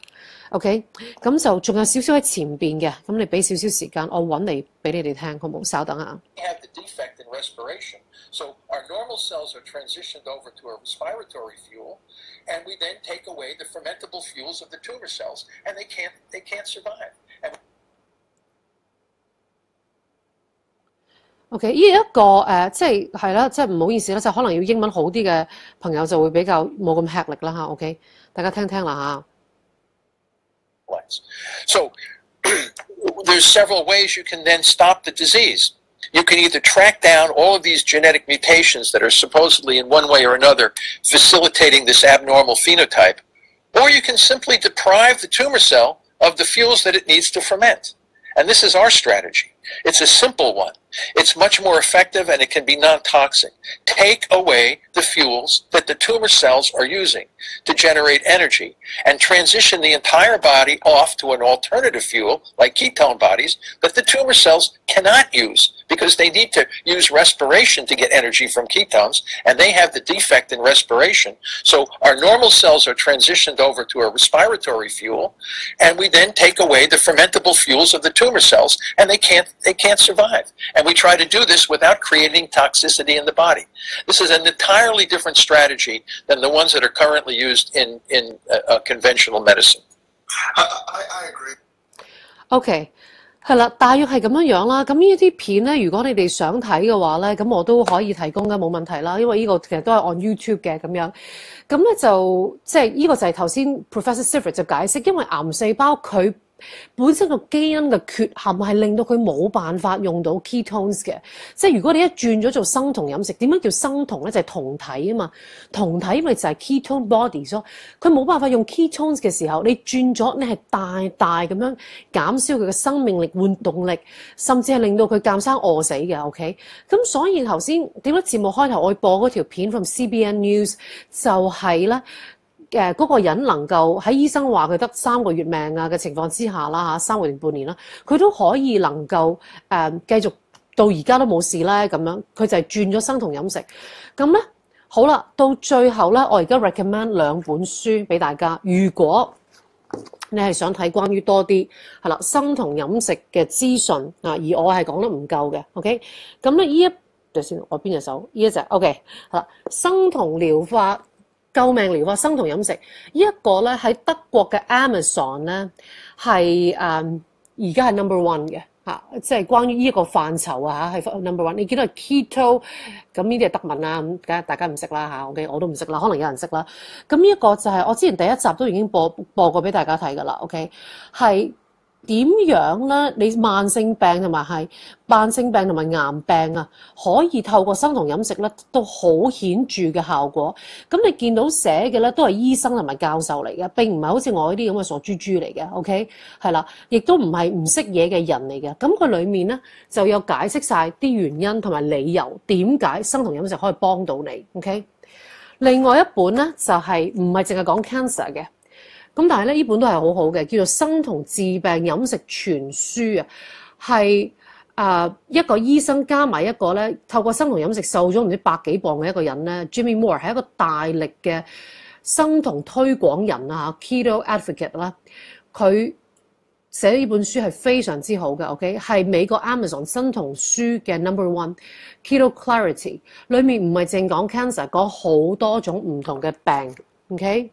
OK，咁就仲有少少喺前邊嘅，咁你俾少少時間，我揾嚟俾你哋聽，好冇？稍等下。have the defect in respiration. So our normal cells are transitioned over to a respiratory fuel, and we then take away the fermentable fuels of the tumor cells, and they can't they can't survive. And OK，呢一个诶、呃即系系啦，即系唔好意思啦，就可能要英文好啲嘅朋友就会比较冇咁吃力啦吓。OK，大家听听啦吓。life. compounds. So (clears throat) there's several ways you can then stop the disease. You can either track down all of these genetic mutations that are supposedly in one way or another facilitating this abnormal phenotype, or you can simply deprive the tumor cell of the fuels that it needs to ferment. And this is our strategy. It's a simple one. It's much more effective and it can be non toxic. Take away the fuels that the tumor cells are using to generate energy and transition the entire body off to an alternative fuel like ketone bodies that the tumor cells cannot use because they need to use respiration to get energy from ketones and they have the defect in respiration. So our normal cells are transitioned over to a respiratory fuel and we then take away the fermentable fuels of the tumor cells and they can't they can't survive. And we try to do this without creating toxicity in the body. This is an entirely different strategy than the ones that are currently used in in uh, uh, conventional medicine. I, I, I agree. OK，系啦，大约系咁样样啦。咁呢啲片咧，如果你哋想睇嘅话咧，咁我都可以提供嘅，冇问题啦。因为呢个其实都系按 YouTube 嘅咁样。咁咧就即系呢个就系头先 Professor Sifrit 就解释，因为癌细胞佢 本身個基因嘅缺陷係令到佢冇辦法用到 ketones 嘅，即係如果你一轉咗做生酮飲食，點樣叫生酮咧？就係、酮體啊嘛，酮體咪就係 ketone body 咯。佢冇辦法用 ketones 嘅時候，你轉咗，你係大大咁樣減少佢嘅生命力、活動力，甚至係令到佢鑑生餓死嘅。OK，咁所以頭先點解節目開頭我播嗰條片 from CBN News 就係咧。誒嗰個人能夠喺醫生話佢得三個月命啊嘅情況之下啦嚇，三個月半年啦，佢都可以能夠誒、呃、繼續到而家都冇事咧咁樣，佢就係轉咗生酮飲食。咁咧好啦，到最後咧，我而家 recommend 兩本書俾大家。如果你係想睇關於多啲係啦生酮飲食嘅資訊啊，而我係講得唔夠嘅，OK？咁咧呢一就先，我邊隻手呢一隻 OK 係啦，生酮療法。救命療法生酮飲食，呢一個咧喺德國嘅 Amazon 咧係誒而家係 number one 嘅嚇，即係關於呢一個範疇啊嚇係 number one。你見到係 keto，咁呢啲係德文啊，咁梗係大家唔識啦嚇，OK 我都唔識啦，可能有人識啦。咁呢一個就係我之前第一集都已經播播過俾大家睇㗎啦，OK 係。點樣咧？你慢性病同埋係慢性病同埋癌病啊，可以透過生酮飲食咧，都好顯著嘅效果。咁你見到寫嘅咧，都係醫生同埋教授嚟嘅，並唔係好似我呢啲咁嘅傻豬豬嚟嘅。(laughs) OK，係啦，亦都唔係唔識嘢嘅人嚟嘅。咁佢裡面咧就有解釋晒啲原因同埋理由，點解生酮飲食可以幫到你。OK，另外一本咧就係唔係淨係講 cancer 嘅。咁但係咧，呢本都係好好嘅，叫做《生酮治病飲食全書》啊，係啊一個醫生加埋一個咧，透過生酮飲食瘦咗唔知百幾磅嘅一個人咧，Jimmy Moore 係一個大力嘅生酮推廣人啊，Keto Advocate 啦，佢寫呢本書係非常之好嘅，OK，係美國 Amazon 生酮書嘅 Number One，Keto Clarity 裏面唔係淨講 cancer，講好多種唔同嘅病，OK。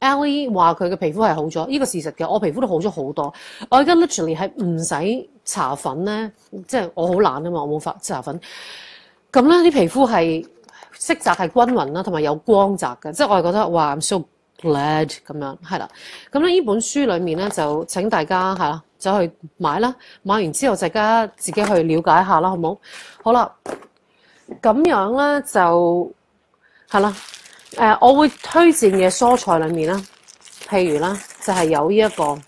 Ellie 話佢嘅皮膚係好咗，呢個事實嘅。我皮膚都好咗好多。我而家 literally 係唔使搽粉咧，即係我好懶啊嘛，我冇發搽粉。咁咧啲皮膚係色澤係均勻啦，同埋有光澤嘅，即係我係覺得哇，I'm so glad 咁樣係啦。咁咧呢本書裡面咧就請大家係啦走去買啦，買完之後大家自己去了解下啦，好冇？好啦，咁樣咧就係啦。誒、我會推薦嘅蔬菜裏面啦，譬如啦，就係、有呢一個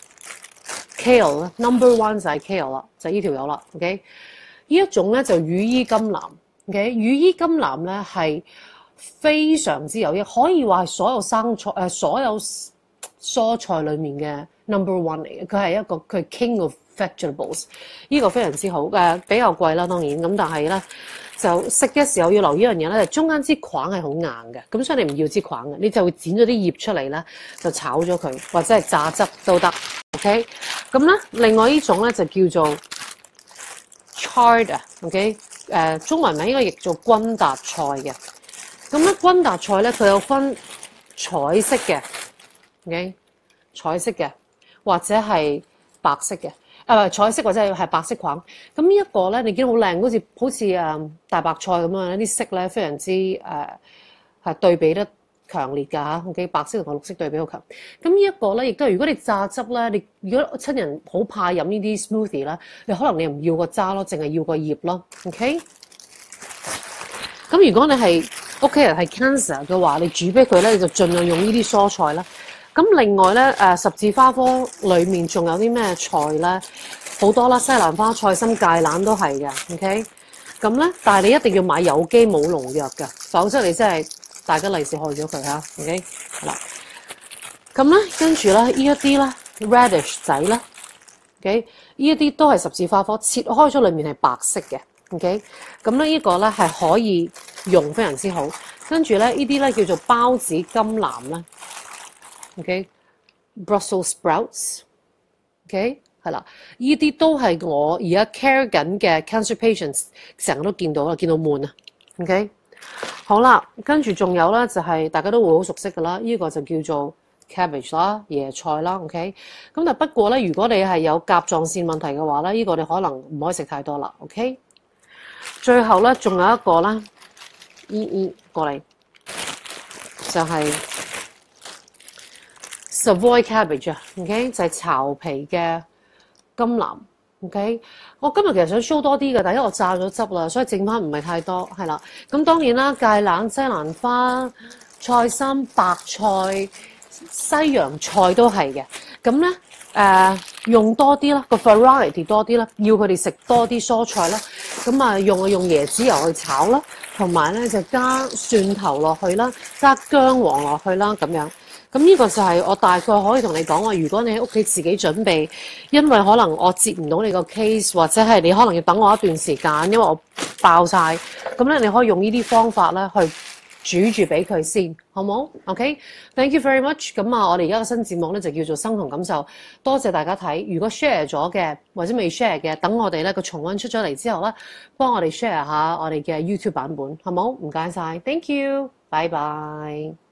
kale 啦，number one 就係 kale 啦，就係呢條友啦，OK？呢一種咧就羽衣甘藍，OK？羽衣甘藍咧係非常之有益，可以話係所有生菜誒、所有蔬菜裏面嘅 number one 嚟嘅，佢係一個佢 king of vegetables，呢個非常之好嘅，比較貴啦當然，咁但係咧。就食嘅時候要留意一樣嘢咧，中間支框係好硬嘅，咁所以你唔要支框嘅，你就會剪咗啲葉出嚟咧，就炒咗佢，或者係榨汁都得。OK，咁咧另外呢種咧就叫做 chard 啊，OK，誒中文名應該譯做君達菜嘅。咁咧君達菜咧佢有分彩色嘅，OK，彩色嘅或者係白色嘅。誒彩色或者係白色框，咁呢一個咧，你見到好靚，好似好似誒大白菜咁樣，啲色咧非常之誒係、呃、對比得強烈㗎嚇，OK，白色同個綠色對比好強。咁呢一個咧，亦都係如果你榨汁咧，你如果親人好怕飲呢啲 smoothie 啦，你可能你唔要個渣咯，淨係要個葉咯，OK。咁如果你係屋企人係 cancer 嘅話，你煮俾佢咧，你就盡量用呢啲蔬菜啦。咁另外咧，誒十字花科裡面仲有啲咩菜咧？好多啦，西蘭花、菜心、芥蘭都係嘅，OK。咁咧，但係你一定要買有機冇農藥嘅，否則你真係大吉利是害咗佢嚇，OK。好啦，咁咧跟住咧，呢一啲咧 radish 仔咧，OK，呢一啲都係十字花科，切開咗裡面係白色嘅，OK。咁咧呢個咧係可以用非常之好。跟住咧呢啲咧叫做包子甘藍咧，OK，Brussels sprouts，OK。係啦，呢啲都係我而家 care 緊嘅 cancer patients，成日都見到啦，見到悶啊。OK，好啦，跟住仲有咧就係、大家都會好熟悉噶啦，呢、個就叫做 cabbage 啦，椰菜啦。OK，咁但不過咧，如果你係有甲狀腺問題嘅話咧，呢、個你可能唔可以食太多啦。OK，最後咧仲有一個啦，依依過嚟就係、Savoy cabbage 啊。OK，就係巢皮嘅。甘藍，OK，我今日其實想 show 多啲嘅，但因為我炸咗汁啦，所以剩翻唔係太多，係啦。咁當然啦，芥蘭、西蘭花、菜心、白菜、西洋菜都係嘅。咁咧誒，用多啲啦，個 variety 多啲啦，要佢哋食多啲蔬菜啦。咁啊，用啊用椰子油去炒啦，同埋咧就加蒜頭落去啦，加姜黃落去啦，咁樣。咁呢個就係我大概可以同你講話，如果你喺屋企自己準備，因為可能我接唔到你個 case，或者係你可能要等我一段時間，因為我爆晒。咁咧你可以用呢啲方法咧去煮住俾佢先，好冇？OK，Thank you very much。咁啊，我哋而家個新節目咧就叫做生同感受，多謝大家睇。如果 share 咗嘅或者未 share 嘅，等我哋咧個重溫出咗嚟之後咧，幫我哋 share 下我哋嘅 YouTube 版本，好冇？唔該晒 Thank you，拜拜。